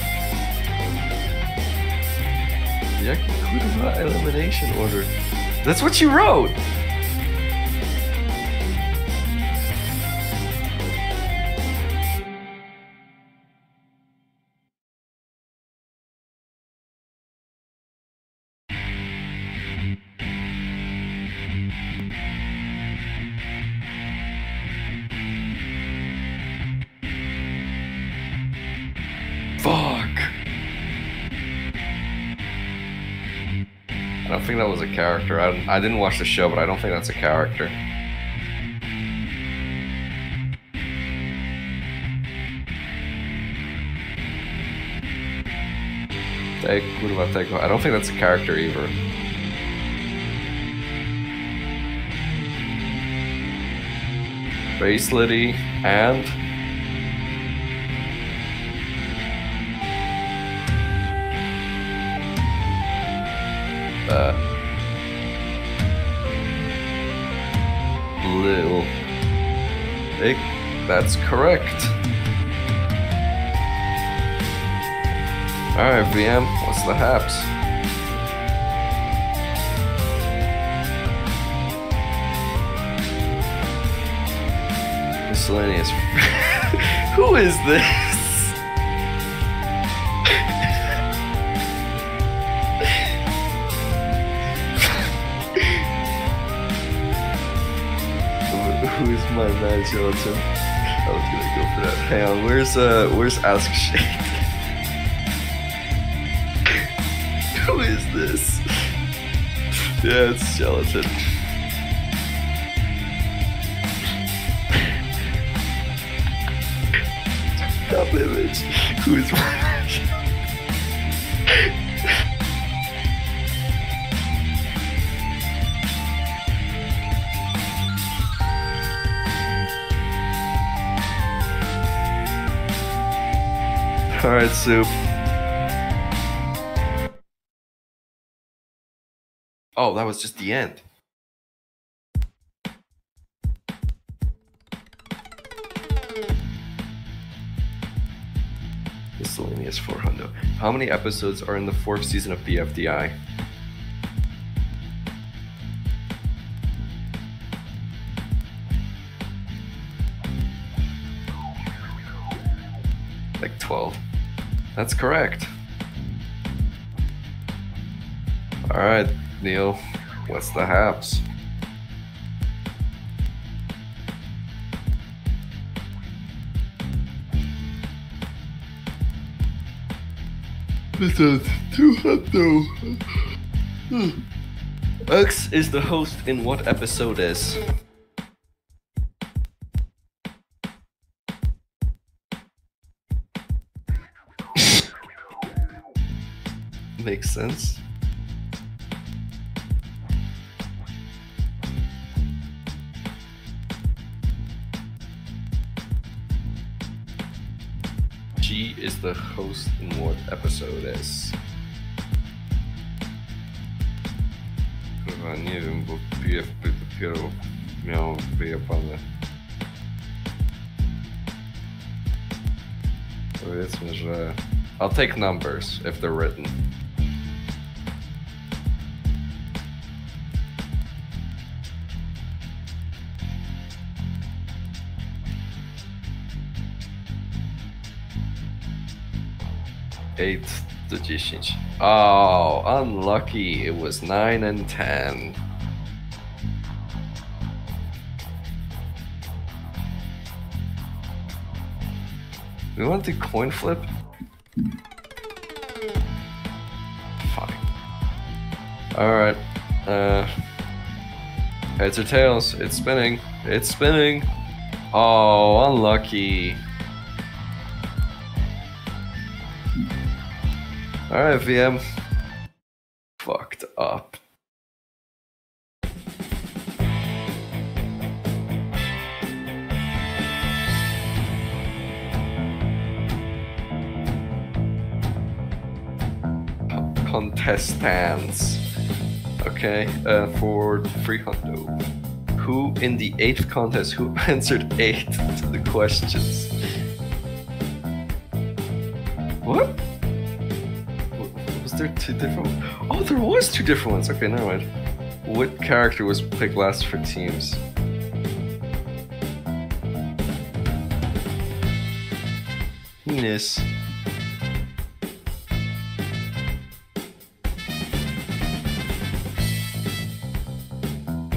Yeah, elimination order. That's what you wrote! Character. I, I didn't watch the show, but I don't think that's a character. Kurwa tego. I don't think that's a character either. Bracelety and uh, That's correct. Alright, VM, what's the haps? Miscellaneous. *laughs* Who is this? My man Gelatin? I was gonna go for that. Hang on, where's uh where's Ask Shade? *laughs* Who is this? Yeah, it's Gelatin. *laughs* Top image. Who is Alright, Soup. Oh, that was just the end. Miscellaneous 400. How many episodes are in the fourth season of BFDI? Like That's correct. Alright, Neil. What's the haps? This is too hot though. Ux is the host in what episode is? Makes sense. G is the host in what episode is? Chyba nie wiem, bo PFP dopiero miał wyjebane. Powiedzmy, że... I'll take numbers if they're written. Eight to 10. Oh, unlucky. It was 9 and 10. We want to coin flip? Fine. Alright. Uh Heads or tails? It's spinning. It's spinning. Oh, unlucky. Alright, VM. Fucked up. Contestants. Okay, uh, for 300. Who in the eighth contest who *laughs* answered eight to the questions? Two different? Oh, there was two different ones. Okay, never mind. What character was picked last for teams? Penis.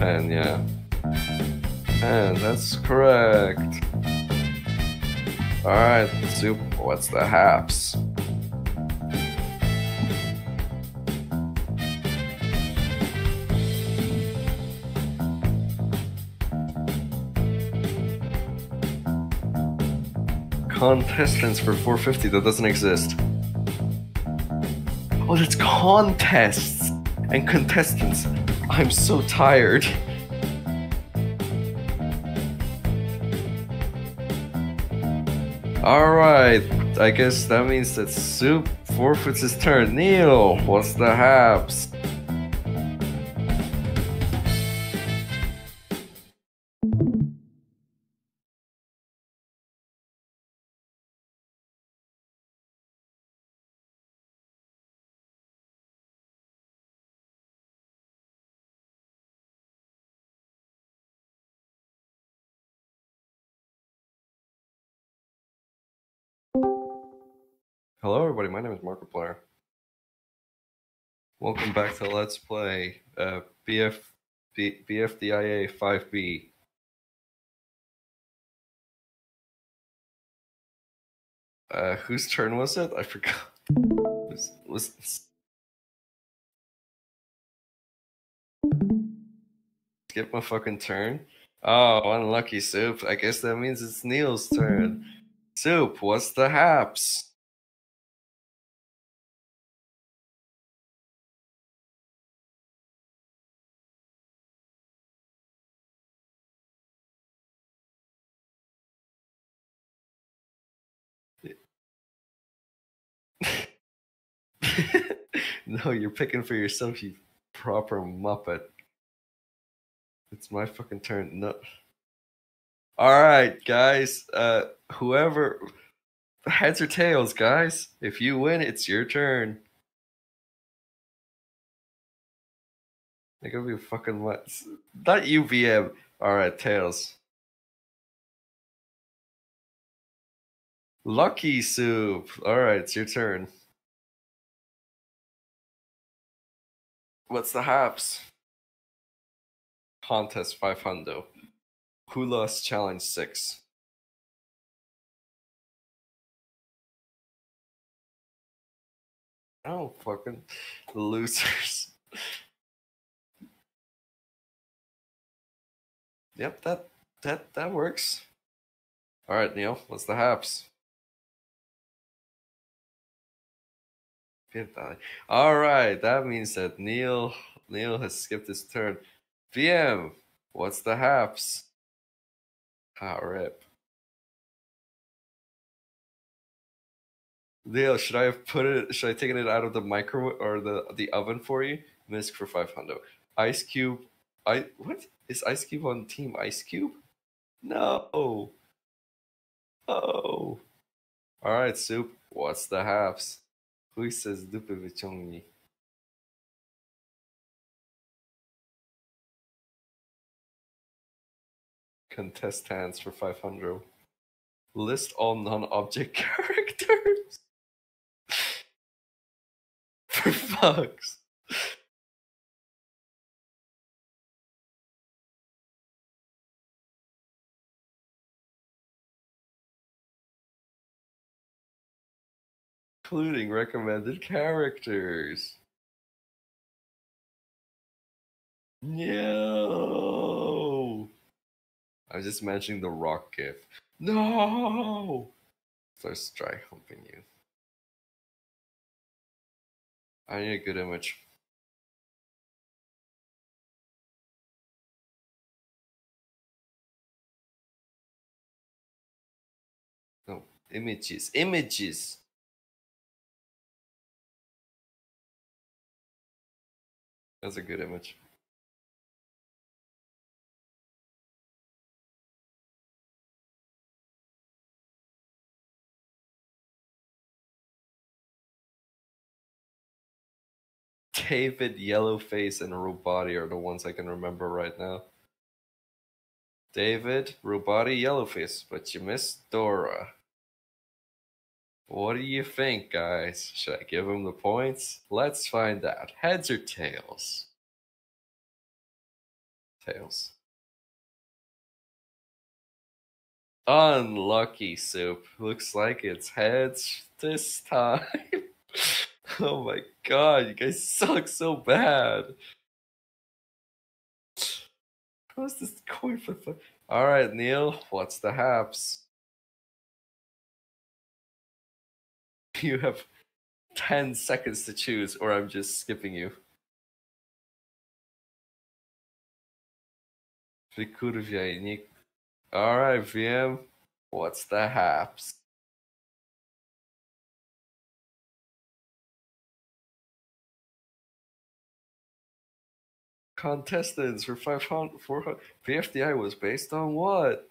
And yeah. And that's correct. Alright, Soup, what's the haps? Contestants for 450. That doesn't exist. Oh, that's contests and contestants. I'm so tired. Alright, I guess that means that Soup forfeits his turn. Neil, what's the haps? Hello, everybody. My name is Markiplier. Welcome back to Let's Play uh, BF, B, BFDIA 5B. Uh, whose turn was it? I forgot. Was, was skip my fucking turn? Oh, unlucky soup. I guess that means it's Neil's turn. Soup, what's the haps? *laughs* no, you're picking for yourself, you proper muppet. It's my fucking turn. No. All right, guys. Uh, whoever heads or tails, guys. If you win, it's your turn. They're gonna be fucking what? Not UVM. All right, tails. Lucky soup. All right, it's your turn. What's the haps? Contest 500. Who lost challenge 6? Oh, fucking losers. *laughs* yep, that that that works. All right, Neil, what's the haps? All right, that means that Neil Neil has skipped his turn. VM, what's the haps? Ah, rip. Neil, should I have put it? Should I taken it out of the microwave or the the oven for you? Misk for five hundred. Ice Cube. I what is Ice Cube on Team Ice Cube? No. Oh. All right, soup. What's the haps? Pójść z dupy wyciągnij. Contestants for 500. List all non-object *laughs* characters. *laughs* for fucks. Including recommended characters. No. I was just mentioning the rock gif. No. First try humping you. I need a good image. No, images, images. That's a good image. David, Yellowface, and Roboti are the ones I can remember right now. David, Roboti, Yellowface, but you missed Dora. What do you think, guys? Should I give him the points? Let's find out. Heads or tails? Tails. Unlucky soup. Looks like it's heads this time. *laughs* oh my god, you guys suck so bad. How's this coin flip? Alright, Neil, what's the haps? *laughs* You have 10 seconds to choose, or I'm just skipping you. Alright, VM. What's the haps? Contestants for 500, 400. BFDI was based on what?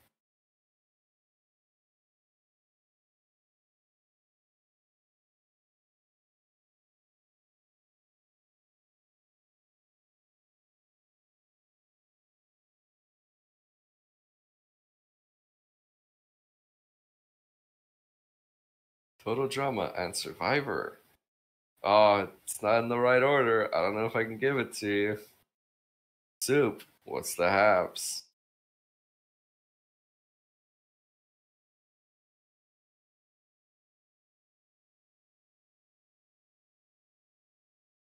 Total Drama and Survivor. Oh, it's not in the right order. I don't know if I can give it to you. Soup, what's the haps?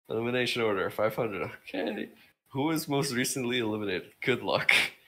Elimination order 500. Okay. Who was most recently eliminated? Good luck. *laughs*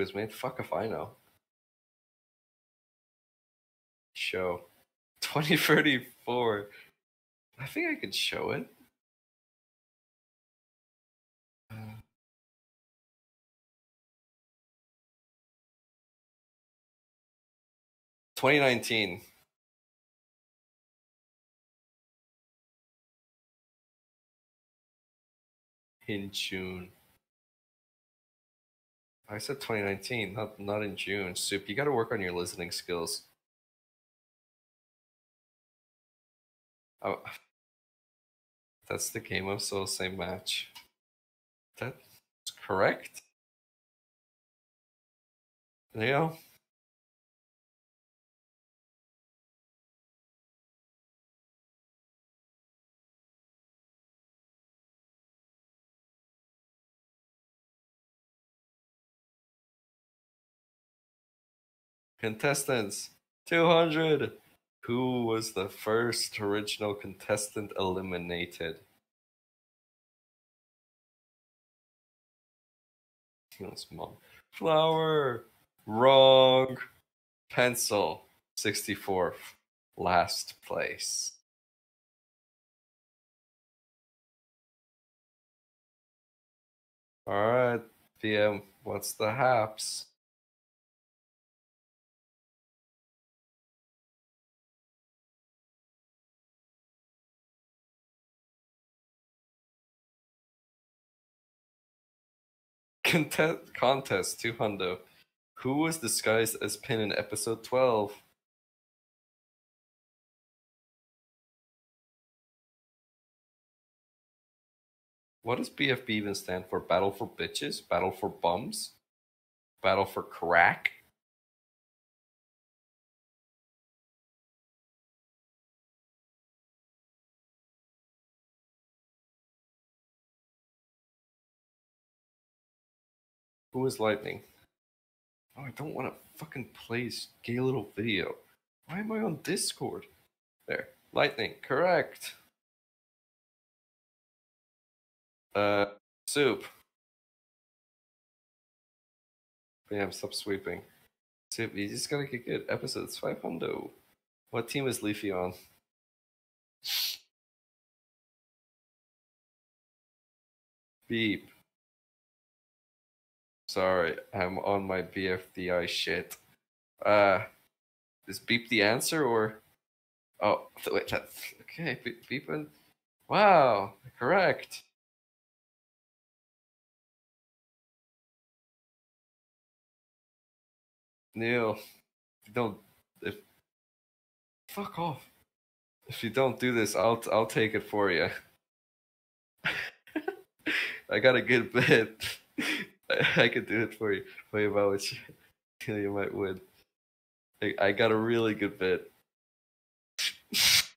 Quizmate, fuck if I know. Show *laughs* 2034. I think I could show it. Uh, Twenty nineteen. In June. I said 2019, not not in June. Soup, you got to work on your listening skills. Oh, that's the game of Soul Same match. That's correct. There you go. Contestants 200. Who was the first original contestant eliminated? Mom. Flower. Wrong. Pencil. 64th. Last place. Alright, PM, what's the haps? Contest, contest 200. Who was disguised as Pin in episode 12? What does BFB even stand for? Battle for bitches? Battle for bums? Battle for crack? Who is Lightning? Oh, I don't want to fucking play this gay little video. Why am I on Discord? There. Lightning, correct. Uh, soup. Bam, stop sweeping. Soup, you just gotta get good. Episodes 500. What team is Leafy on? Beep. Sorry, I'm on my BFDI shit. Uh, is beep the answer or? Oh, wait, that's okay. Beep, beeping. Wow, correct. Neil, if you don't, if fuck off. If you don't do this, I'll I'll take it for you. *laughs* I got a good bit. *laughs* I, *laughs* I could do it for you. Wait about which you, *laughs* you might win. I, I got a really good bit. *laughs*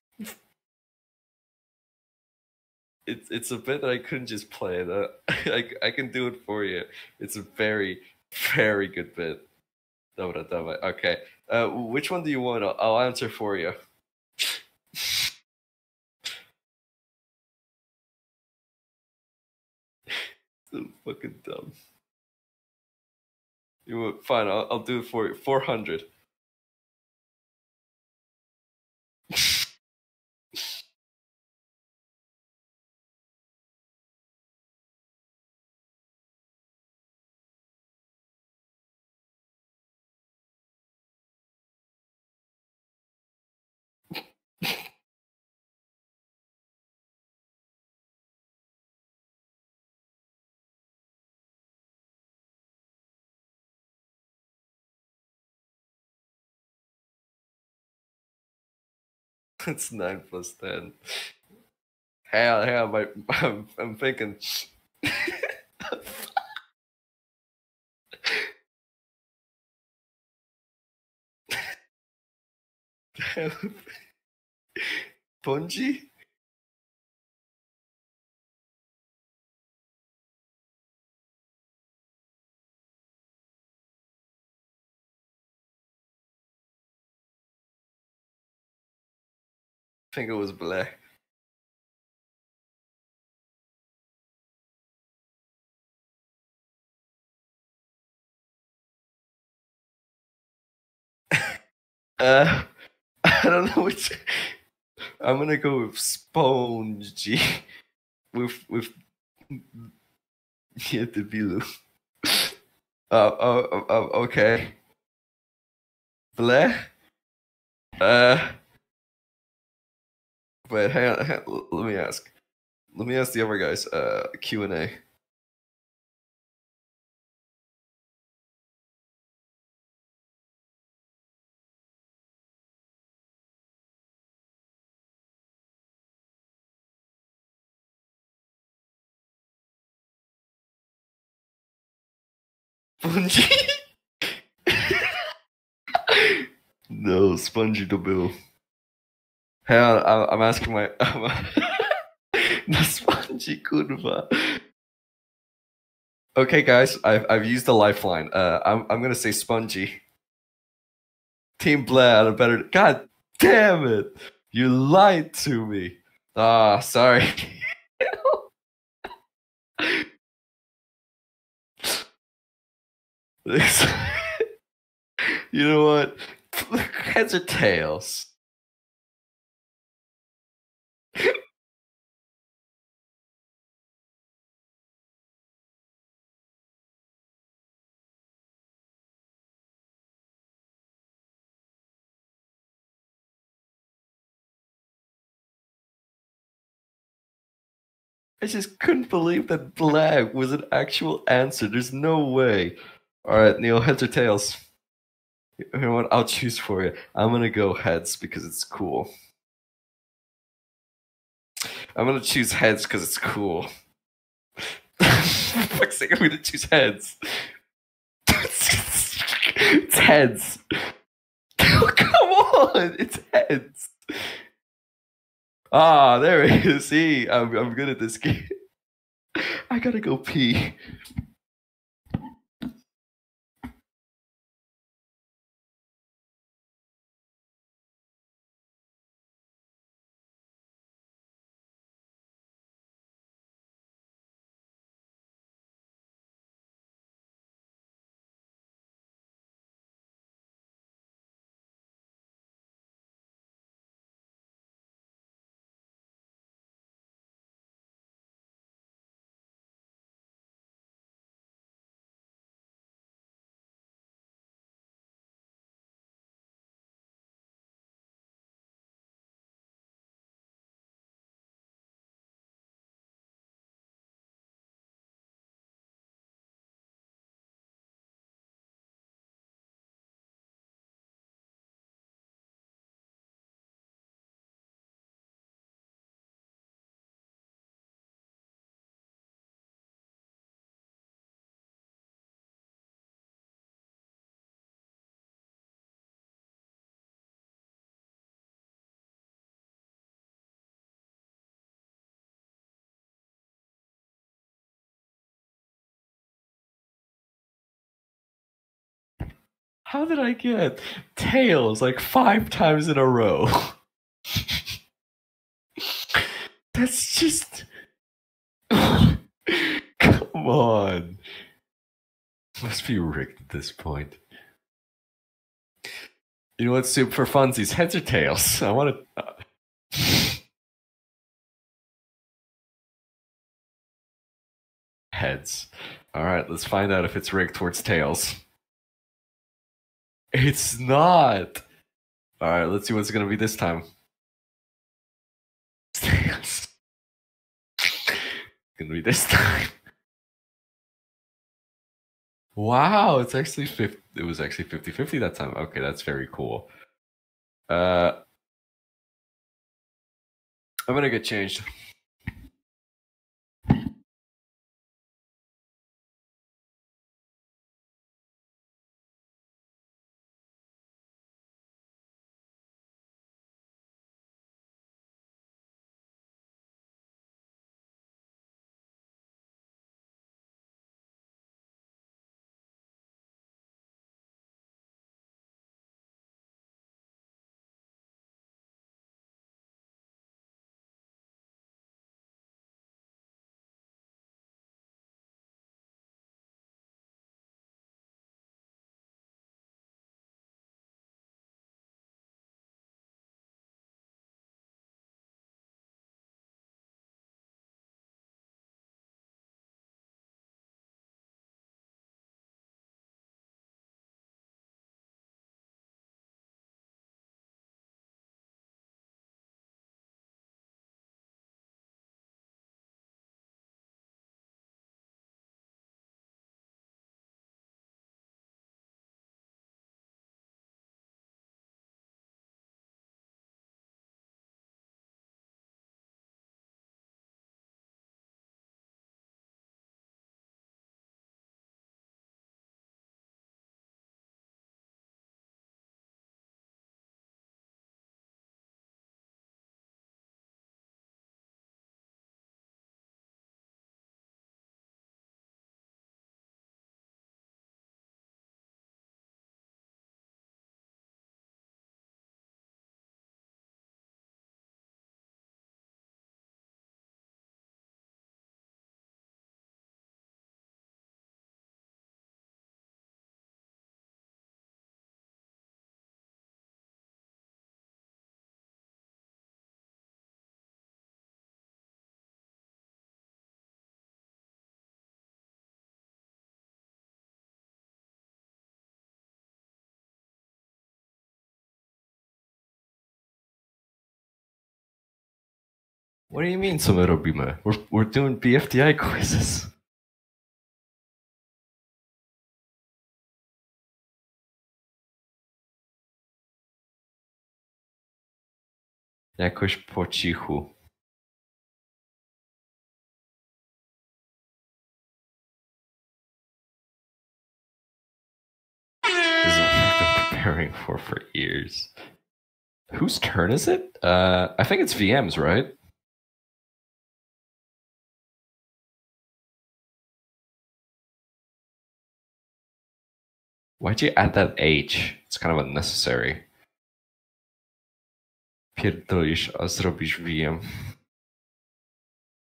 it's it's a bit that I couldn't just play. That I I can do it for you. It's a very very good bit. Dobra, dawaj. Okay. Uh, which one do you want? I'll, I'll answer for you. so fucking dumb. You fine, I'll, I'll do it for you. 400. It's 9 plus 10. Hang on, hang on, my, *laughs* I'm, I'm thinking. *laughs* Bungie? Think it was black. *laughs* Uh, *laughs* I don't know which. I'm gonna go with spongy. *laughs* With with yeah, the blue. Oh, oh, oh, oh, okay. Blair. Uh. Wait, hang on, hang on. Let me ask. Let me ask the other guys. Uh, Q and A. Spongy? *laughs* no, Spongy the Bill. On, I'm, I'm asking my. *laughs* the *laughs* Spongy Kurva. Okay, guys, I've, I've used the lifeline. Uh, I'm, I'm gonna say Spongy. Team Blair a better. God damn it! You lied to me. Ah, sorry. *laughs* You know what? Heads or tails? I just couldn't believe that black was an actual answer. There's no way. All right, Neil, heads or tails? You know what? I'll choose for you. I'm gonna go heads because it's cool. I'm gonna choose heads because it's cool. *laughs* Fuck's sake, I'm gonna choose heads. it's heads. Oh, *laughs* come on, it's heads. Ah, there it is. See, I'm I'm good at this game. *laughs* I gotta go pee. How did I get tails like five times in a row? *laughs* That's just. *laughs* Come on. Must be rigged at this point. You know what, Soup for funsies? Heads or tails? I want to. Uh, *laughs* heads. All right, let's find out if it's rigged towards tails. It's not. All right, let's see what's going to be this time. *laughs* Going to be this time. Wow, it's actually 50, it was actually 50-50 that time. Okay, that's very cool. Uh I'm going to get changed. What do you mean, co robimy? We're, we're doing BFDI quizzes. Jakoś po cichu. Preparing for for years. Whose turn is it? Uh, I think it's VM's, right? Why'd you add that H? It's kind of unnecessary.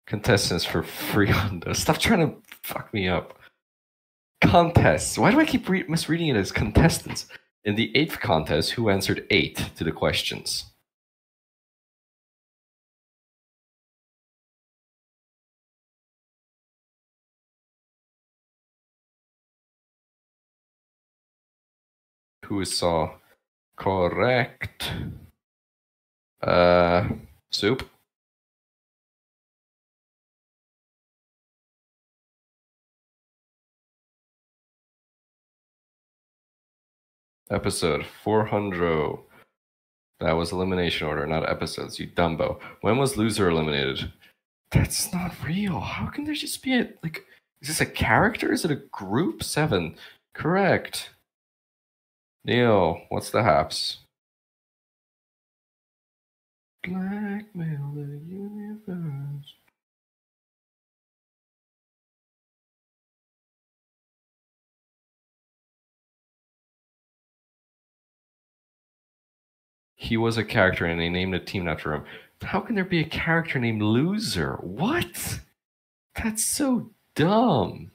Contestants for free *laughs* Honda. Stop trying to fuck me up. Contests. Why do I keep re- misreading it as contestants? In the eighth contest, who answered eight to the questions? Who saw correct? Uh, soup. Episode 400. That was elimination order, not episodes, you dumbo. When was loser eliminated? That's not real. How can there just be a, like, is this a character? Is it a group? Seven. Correct. Neil, what's the haps? Blackmail the universe. He was a character and they named a team after him. How can there be a character named Loser? What? That's so dumb.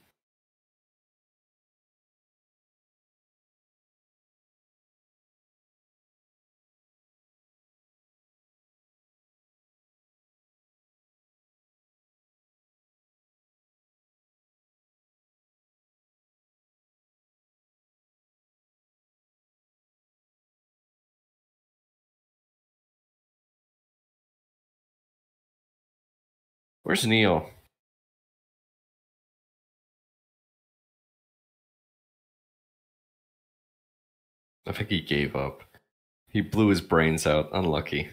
Where's Neil? I think he gave up. He blew his brains out. Unlucky.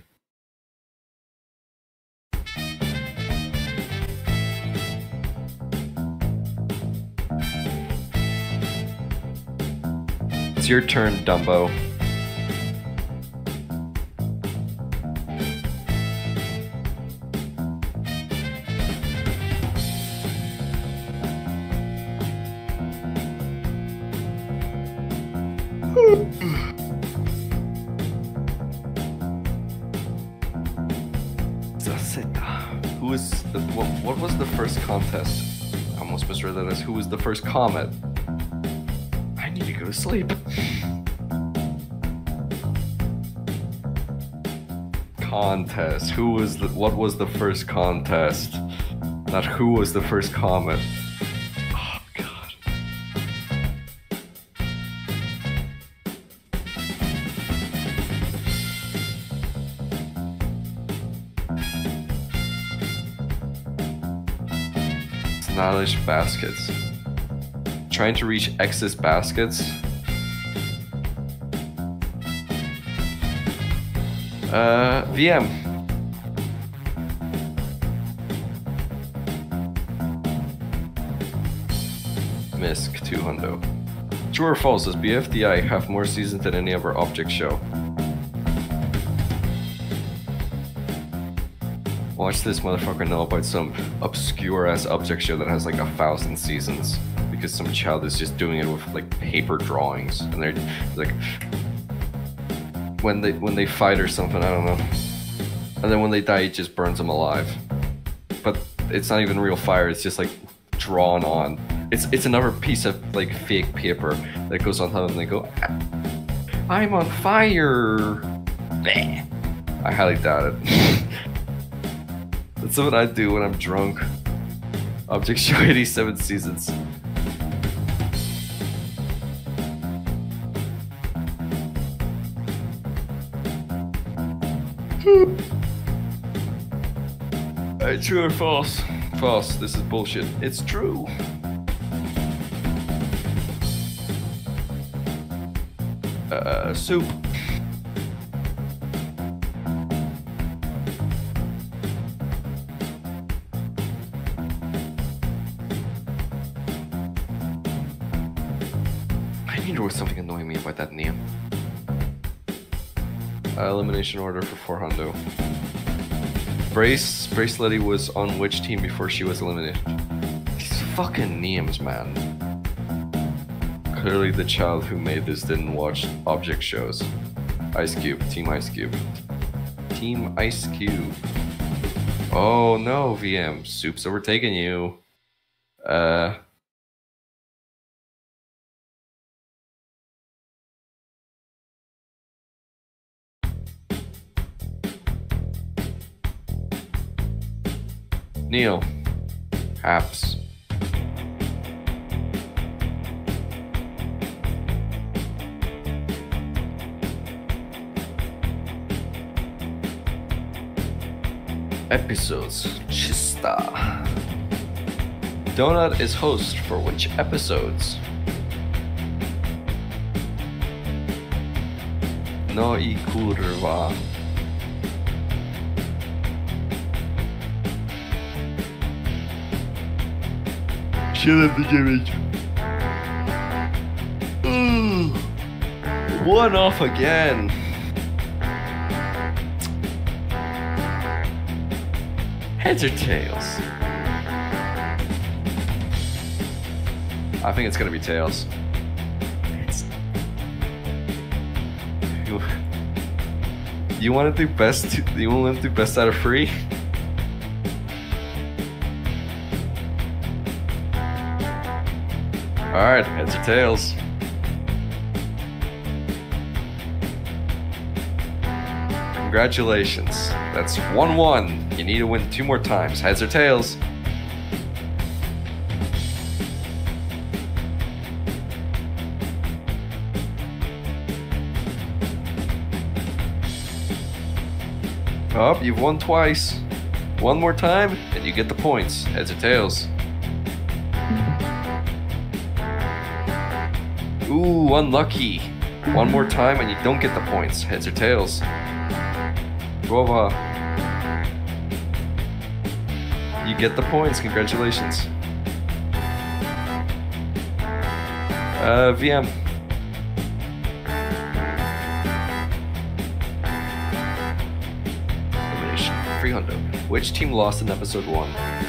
It's your turn, Dumbo. Contest? I almost misread that as who was the first comet. I need to go to sleep. Contest. Who was the what was the first contest? Not who was the first comet. Stylish baskets. Trying to reach excess baskets. Uh, VM. Misk 2 hundo. True or false, does BFDI have more seasons than any other object show? Watch this motherfucker know about some obscure ass object show that has like a thousand seasons because some child is just doing it with like paper drawings and they're like when they when they fight or something I don't know. And then when they die it just burns them alive. But it's not even real fire it's just like drawn on. It's it's another piece of like fake paper that goes on top and they go I'm on fire. Bleh. *laughs* I highly doubt it *laughs* That's what I do when I'm drunk. Object *laughs* Show 87 seasons. Alright, true or false? False. This is bullshit. It's true. Uh, soup. Elimination order for 400. Brace Bracelety was on which team before she was eliminated? These fucking names, man. Clearly, the child who made this didn't watch object shows. Ice Cube, Team Ice Cube. Team Ice Cube. Oh no, VM. Soup's overtaken you. Uh. Neil. Haps. Episodes. Chista. Donut is host for which episodes? No i. Siedem do dziewięć. Ooh. One off again. Heads or tails? I think it's gonna be tails. It's... You, You want to do best? You want to do best out of three? All right, heads or tails. Congratulations. That's 1 1. You need to win two more times. Heads or tails? Up, you've won twice. One more time, and you get the points. Heads or tails? Ooh, unlucky. One more time and you don't get the points. Heads or tails? Guava. You get the points. Congratulations. Uh, VM. Elimination. Free Hundo. Which team lost in episode 1?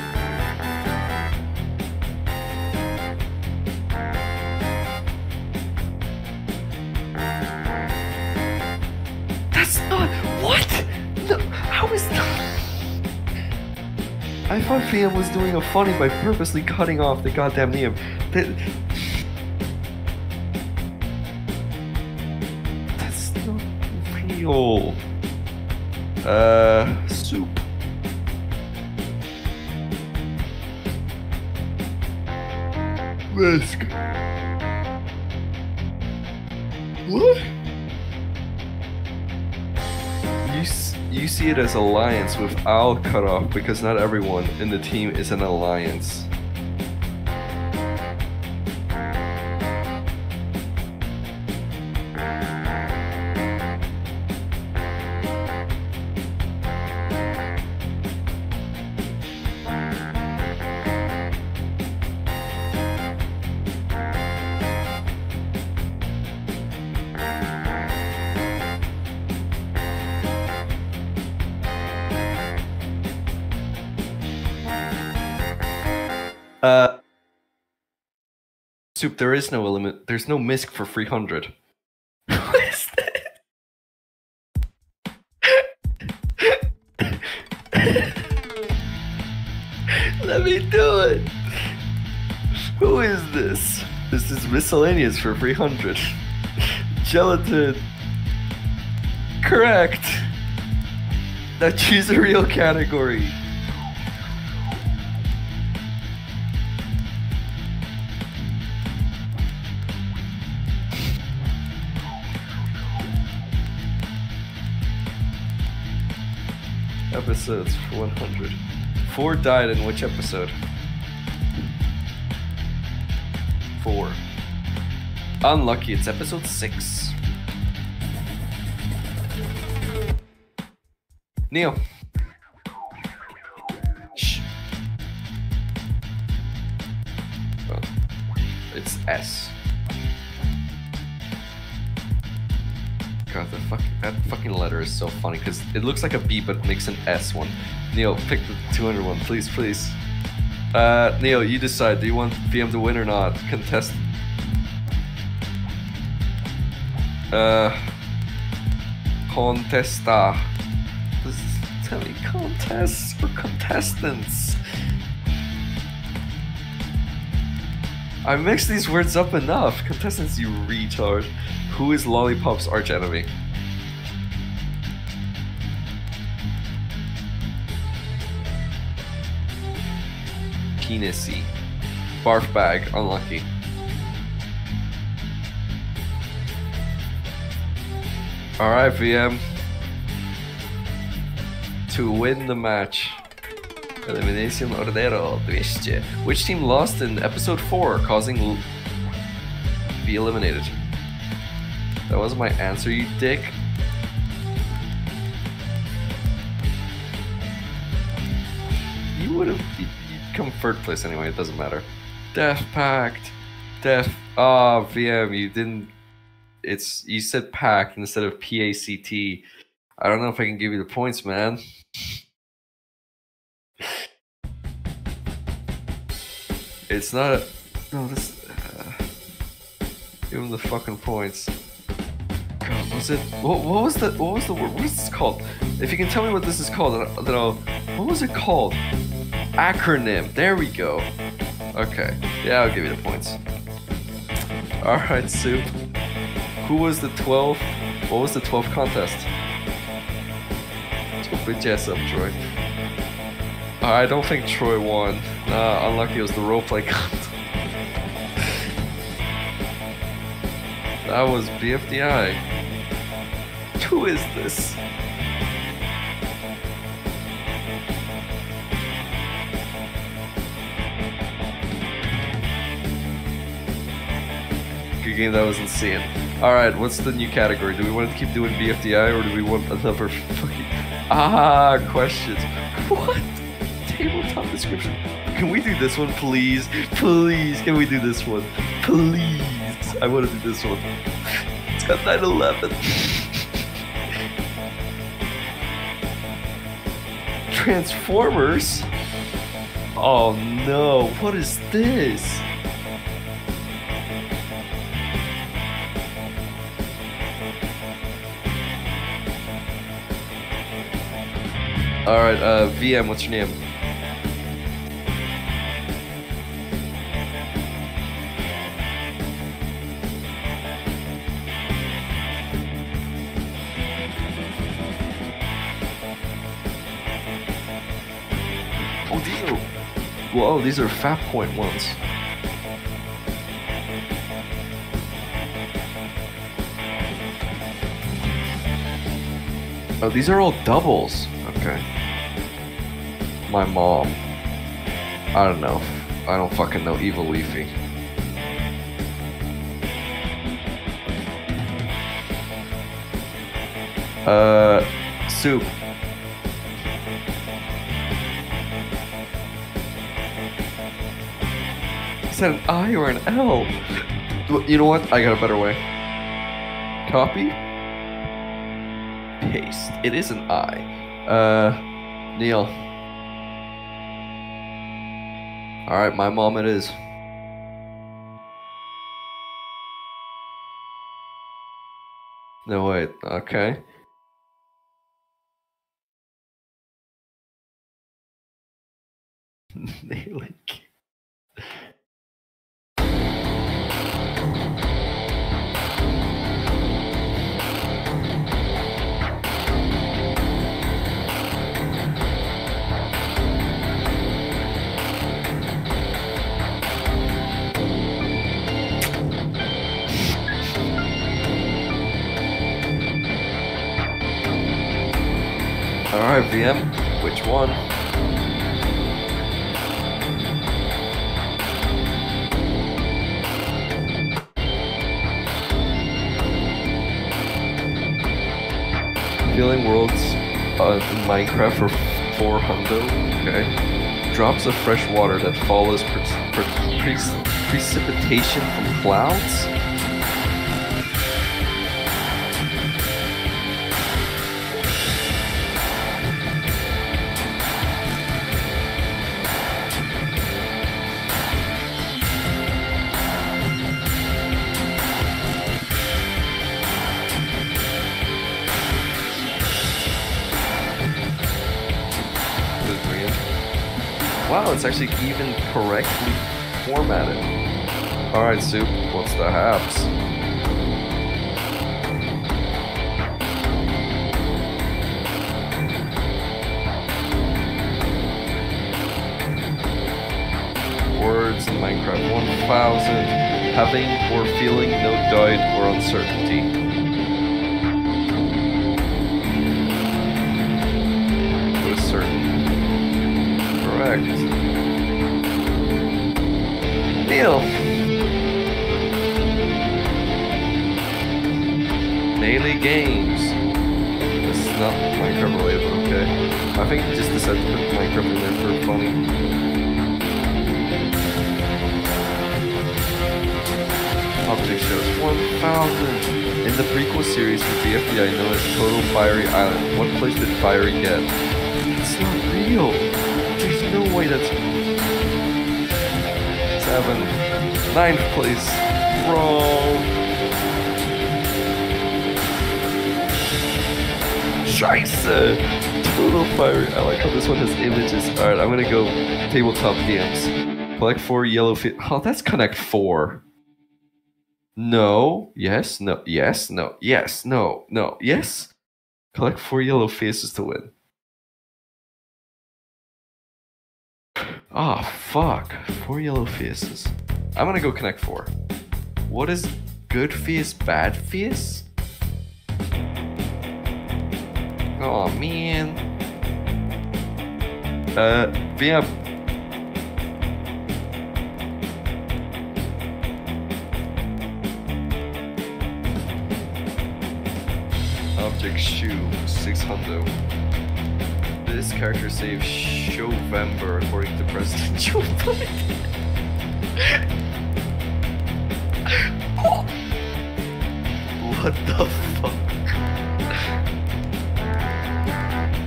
VM was doing a funny by purposely cutting off the goddamn name. That, that's not real. Uh, as alliance with Al cut off because not everyone in the team is an alliance. Soup. There is no limit. There's no misc for three hundred. what is that? Let me do it. Who is this? This is miscellaneous for three hundred. Gelatin. Correct. Now choose a real category. Episodes for 100. Four died in which episode? Four. Unlucky, it's episode six. Neil. Shh. It's S. fuck, that fucking letter is so funny because it looks like a B but makes an S one. Neil, pick the 200 one, please, please. Uh, Neil, you decide. Do you want VM to win or not? Contest. Uh, contesta. This is tell me contests for contestants. I mixed these words up enough. Contestants, you retard. Who is Lollipop's arch enemy? Penisy. Barf bag, unlucky. Alright, VM. To win the match. Elimination Ordero 200. Which team lost in episode 4, causing be eliminated? That wasn't my answer, you dick. You would have come third place anyway. It doesn't matter. Death Pact, Death. Ah, VM. You didn't. It's you said Pact instead of P A C T. I don't know if I can give you the points, man. It's not. A, no, this. Uh, give him the fucking points. God, was it? What, what was the? What was the word? What is this called? If you can tell me what this is called, then I'll. What was it called? Acronym. There we go. Okay. Yeah, I'll give you the points. All right, Soup. Who was the 12th? What was the 12th contest? Good jazz up, Troy. I don't think Troy won. Nah, unlucky it was the roleplay *laughs* contest. that was BFDI. Who is this? Game that was insane. Alright, what's the new category? Do we want to keep doing BFDI or do we want another *laughs* fucking. Ah, questions. What? Tabletop description. Can we do this one, please? Please, can we do this one? Please. I want to do this one. It's got 9 11. Transformers? Oh no, what is this? Alright, uh, VM, what's your name? Oh. Whoa, these are fat point ones. Oh, these are all doubles. Okay. My mom. I don't know. I don't fucking know Evil Leafy. Uh, soup. Is that an I or an L? You know what? I got a better way. Copy. Paste. It is an I. Uh, Neil. Alright, my mom it is. No, wait. Okay. *laughs* Nailing. Alright, VM. Which one? Feeling worlds uh, in Minecraft for 4 hundo. Okay. Drops of fresh water that follows pre- pre- pre- precipitation from clouds. It's actually even correctly formatted. Alright, Soup, what's the haps? Words in Minecraft 1000. Having or feeling no doubt or uncertainty. FBI known as Total Firey Island, what place did Firey get? It's not real. There's no way that's seven. Ninth place. Wrong. Scheiße! Total Firey... I like how this one has images. Alright, I'm gonna go tabletop games. Collect four yellow fit. Oh, that's Connect Four. No. Yes. No. Yes. No. Yes. No. No. Yes. Collect four yellow faces to win. Ah, fuck. Four yellow faces. I'm gonna go Connect Four. What is good face, bad face? Oh man. Uh, yeah. Object shoe, 600. This character saves Shovember according to President *laughs* Joe Biden. what the fuck?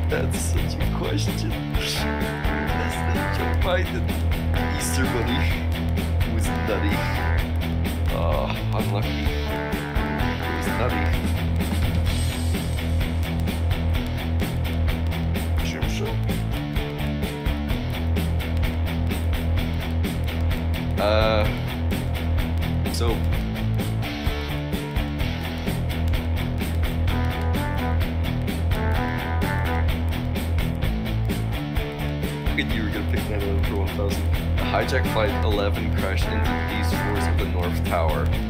That's such a question. President Joe Biden. Easter Bunny. Who's nutty? Ah, oh, unlucky. Who's nutty? Hijack flight 11 crashed into the east floors of the North Tower.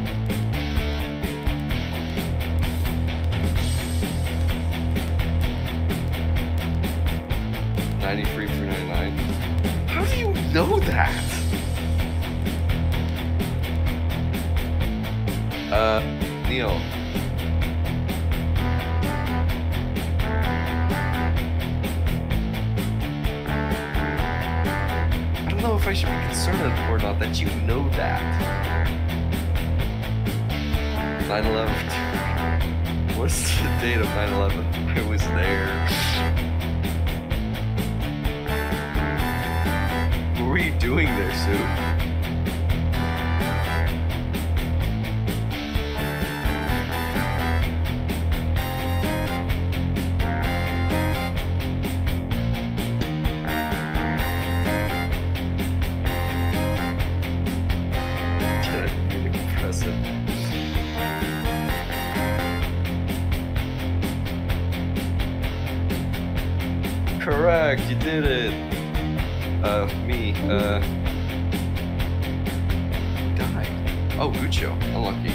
Unlucky.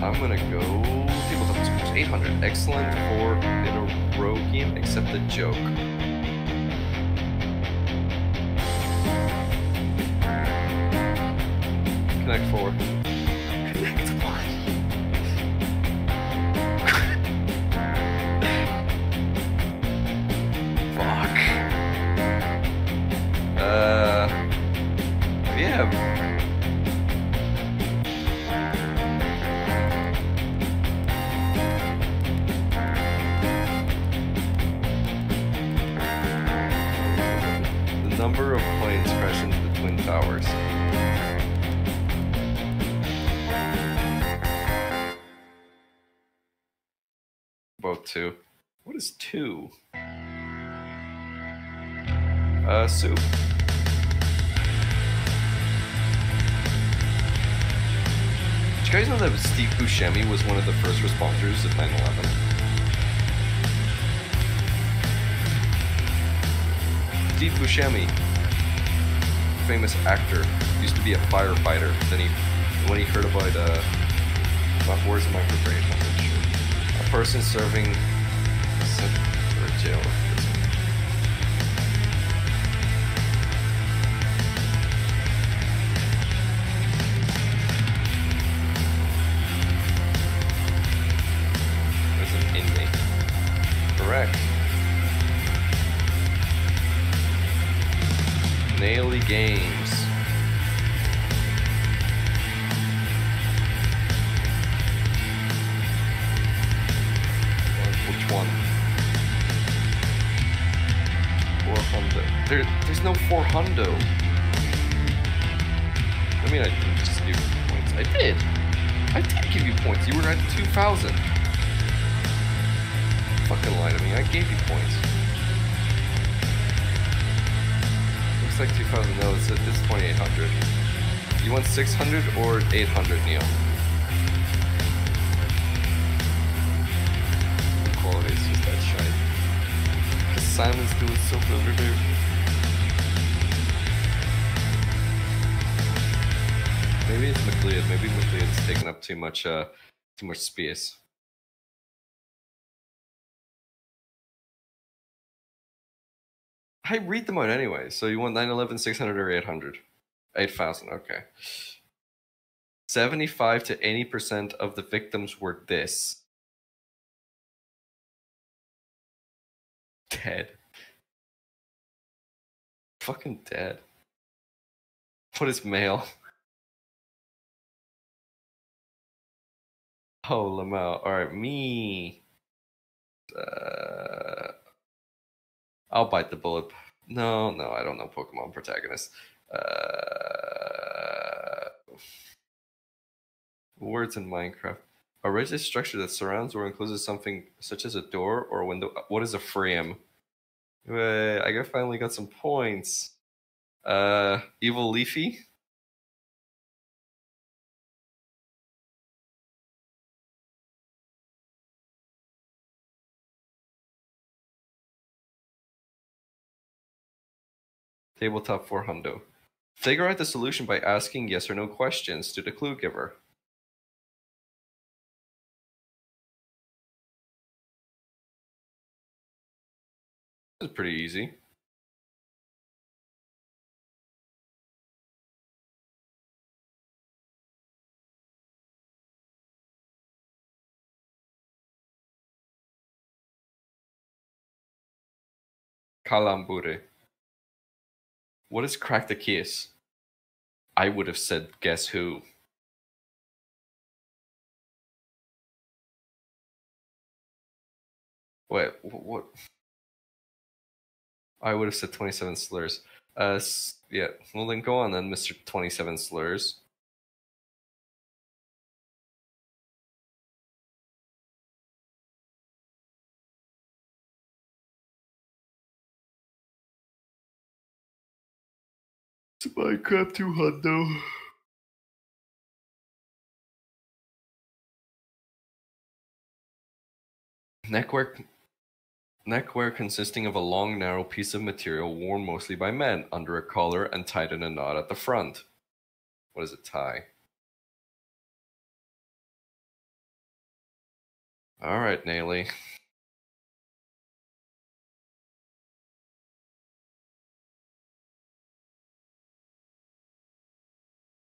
I'm gonna go. Tabletop scores 800. Excellent for in a row game, except the joke. Connect four. Steve Buscemi was one of the first responders of 9 11? Steve Buscemi, famous actor, used to be a firefighter. Then he, when he heard about, uh, my? I'm not sure. A person serving or jail Naily too much, uh, too much space. I read them out anyway. So you want 911, 600, or 800? 8,000, okay. 75 to 80% of the victims were this. Dead. Fucking dead. What is male? Oh, Lamau. Alright, me. Uh, I'll bite the bullet. No, no, I don't know Pokemon protagonists. Uh, words in Minecraft. A rigid structure that surrounds or encloses something such as a door or a window. What is a frame? Wait, I finally got some points. Uh, evil Leafy. Tabletop 4 hundo. Figure out the solution by asking yes or no questions to the clue giver. This is pretty easy. Calambure. What is crack the case? I would have said guess who. Wait, what? I would have said 27 slurs. Uh, yeah, well then go on then, Mr. 27 slurs. Minecraft 2 hundo. Neckwear, neckwear consisting of a long, narrow piece of material worn mostly by men under a collar and tied in a knot at the front. What is a tie? All right, Naily.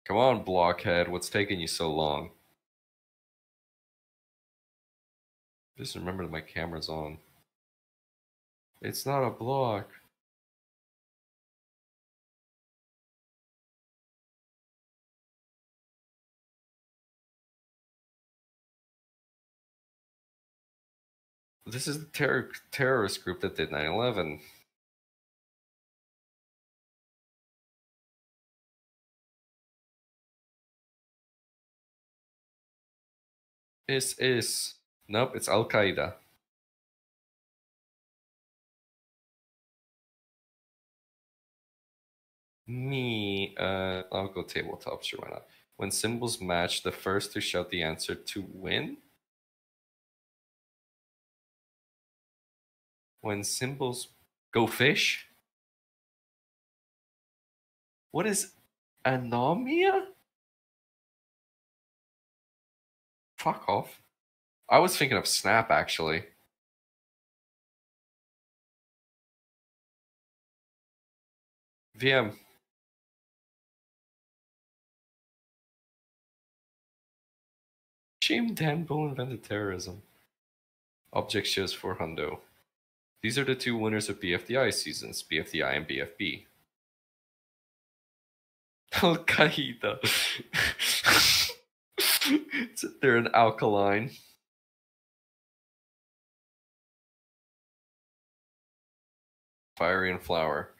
Come on, blockhead. What's taking you so long? Just remember that my camera's on. It's not a block. This is the terror terrorist group that did 9 11. Is is nope, it's Al Qaeda. Me, uh, I'll go tabletop, sure, why not? When symbols match, the first to shout the answer to win. When symbols go fish. What is anomia? Fuck off. I was thinking of Snap actually. VM. Shame Dan Bull invented terrorism. Object shows for Hundo. These are the two winners of BFDI seasons, BFDI and BFB. *laughs* Al Qaeda. *laughs* They're an alkaline. Firey and flower.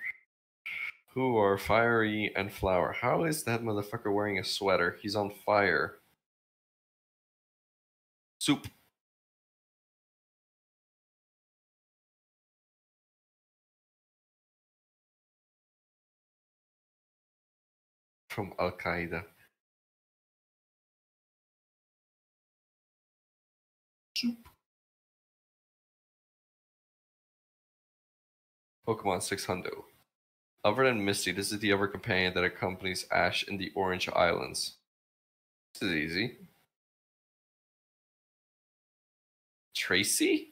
Who are Firey and flower? How is that motherfucker wearing a sweater? He's on fire. Soup. From Al Qaeda. Pokemon 600. Other than Misty, this is the other companion that accompanies Ash in the Orange Islands. This is easy. Tracey?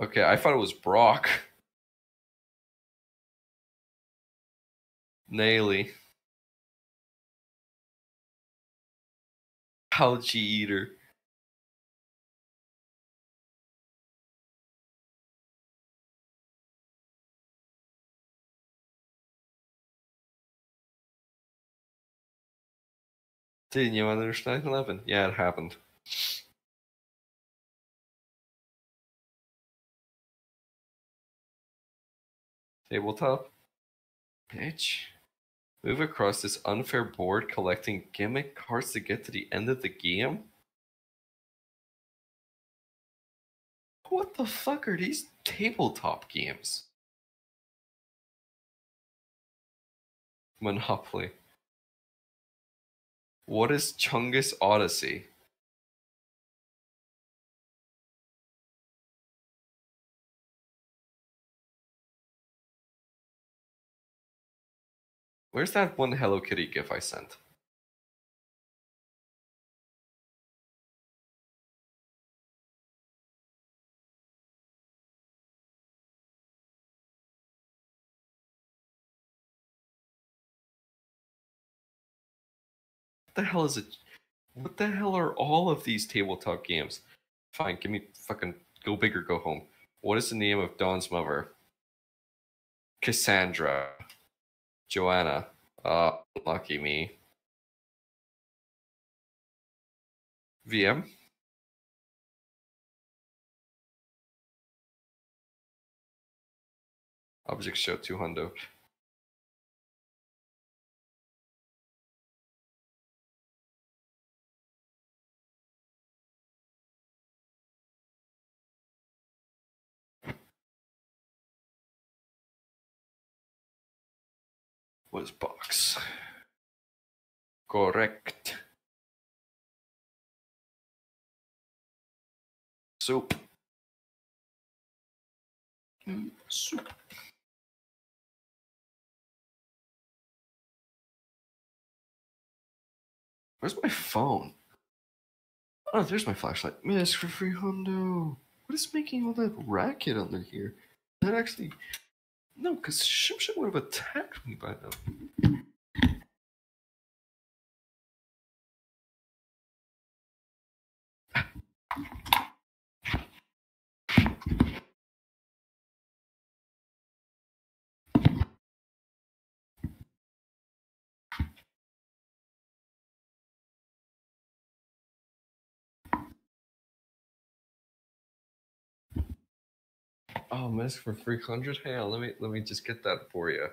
Okay, I thought it was Brock. *laughs* Naily. Algae Eater. Nie ma już 9-11. Yeah, it happened. Tabletop. Bitch. Move across this unfair board collecting gimmick cards to get to the end of the game? What the fuck are these tabletop games? Monopoly. What is Chungus Odyssey? Where's that one Hello Kitty gif I sent? The hell is it? What the hell are all of these tabletop games? Fine, give me fucking go big or go home. What is the name of Dawn's mother? Cassandra. Johanna. Uh, lucky me. VM. Object show 200. Was box. Correct. Soup. Mm, Soup. Where's my phone? Oh, there's my flashlight. Miss for free hundo. What is making all that racket under here? That actually no, because Shim Shim would have attacked me by now. Oh, miss for three hundred. Hey, let me let me just get that for you.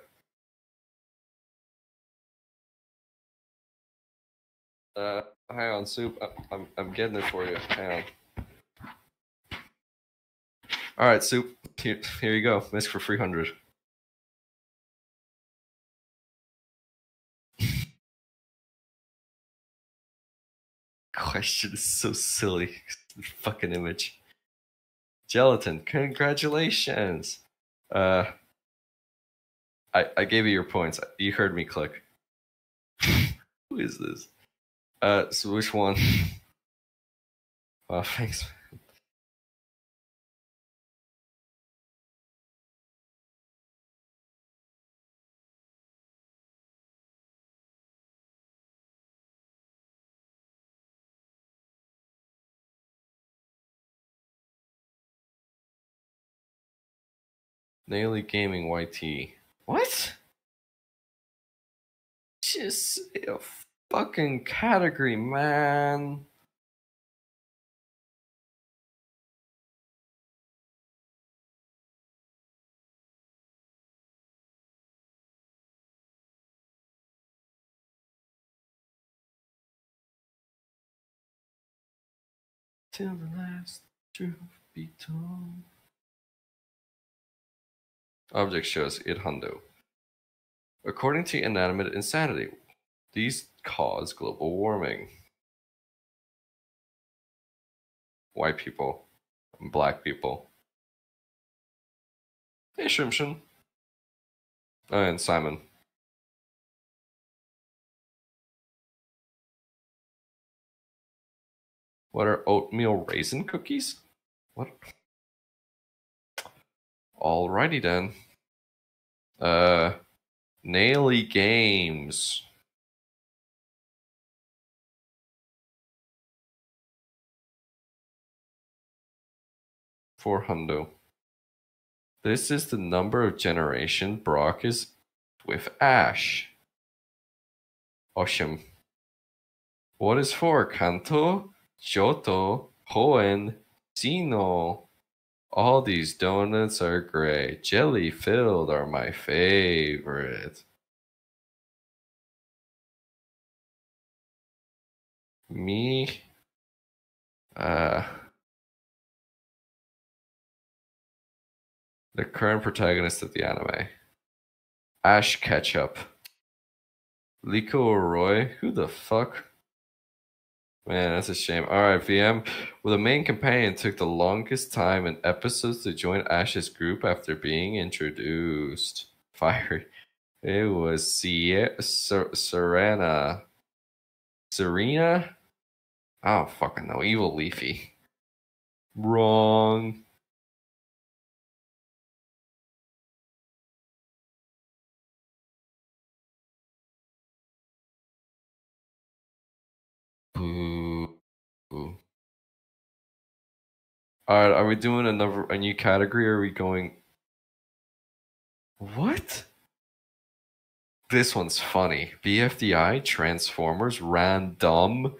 Uh, hang on, soup. I'm I'm getting it for you. Hang on. All right, soup. Here, here you go. Miss for three hundred. *laughs* Question is so silly. Fucking image. Gelatin, congratulations. Uh, I I gave you your points. You heard me click. *laughs* Who is this? Uh, so which one? *laughs* Oh, thanks. Naily Gaming YT. What? Just a fucking category, man. Till the last truth be told. Object shows it hundo. According to Inanimate Insanity, these cause global warming. White people, black people. Hey, Shrimshin. Oh, and Simon. What are oatmeal raisin cookies? What? Alrighty then. Uh, Naily Games. For Hundo. This is the number of generation Brock is with Ash. Oshim. What is for Kanto, Johto, Hoenn, Sinnoh? All these donuts are great. Jelly filled are my favorite. Me, uh, the current protagonist of the anime, Ash Ketchup, Liko Roy. Who the fuck? Man, that's a shame. All right, VM. Well, the main companion took the longest time in episodes to join Ash's group after being introduced. *laughs* Fiery. It was Sie- Ser- Serena. Serena? I don't fucking know. Evil Leafy. Wrong. Boo. Boo. All right, are we doing another a new category? Or are we going? What? This one's funny. BFDI, Transformers, Random,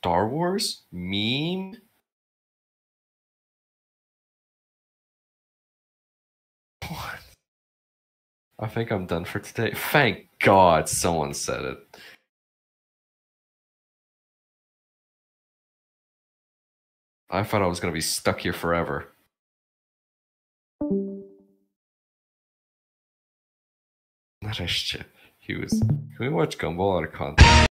Star Wars, meme. What? I think I'm done for today. Thank God someone said it. I thought I was going to be stuck here forever. Nareszcie. He was. Can we watch Gumball out of context?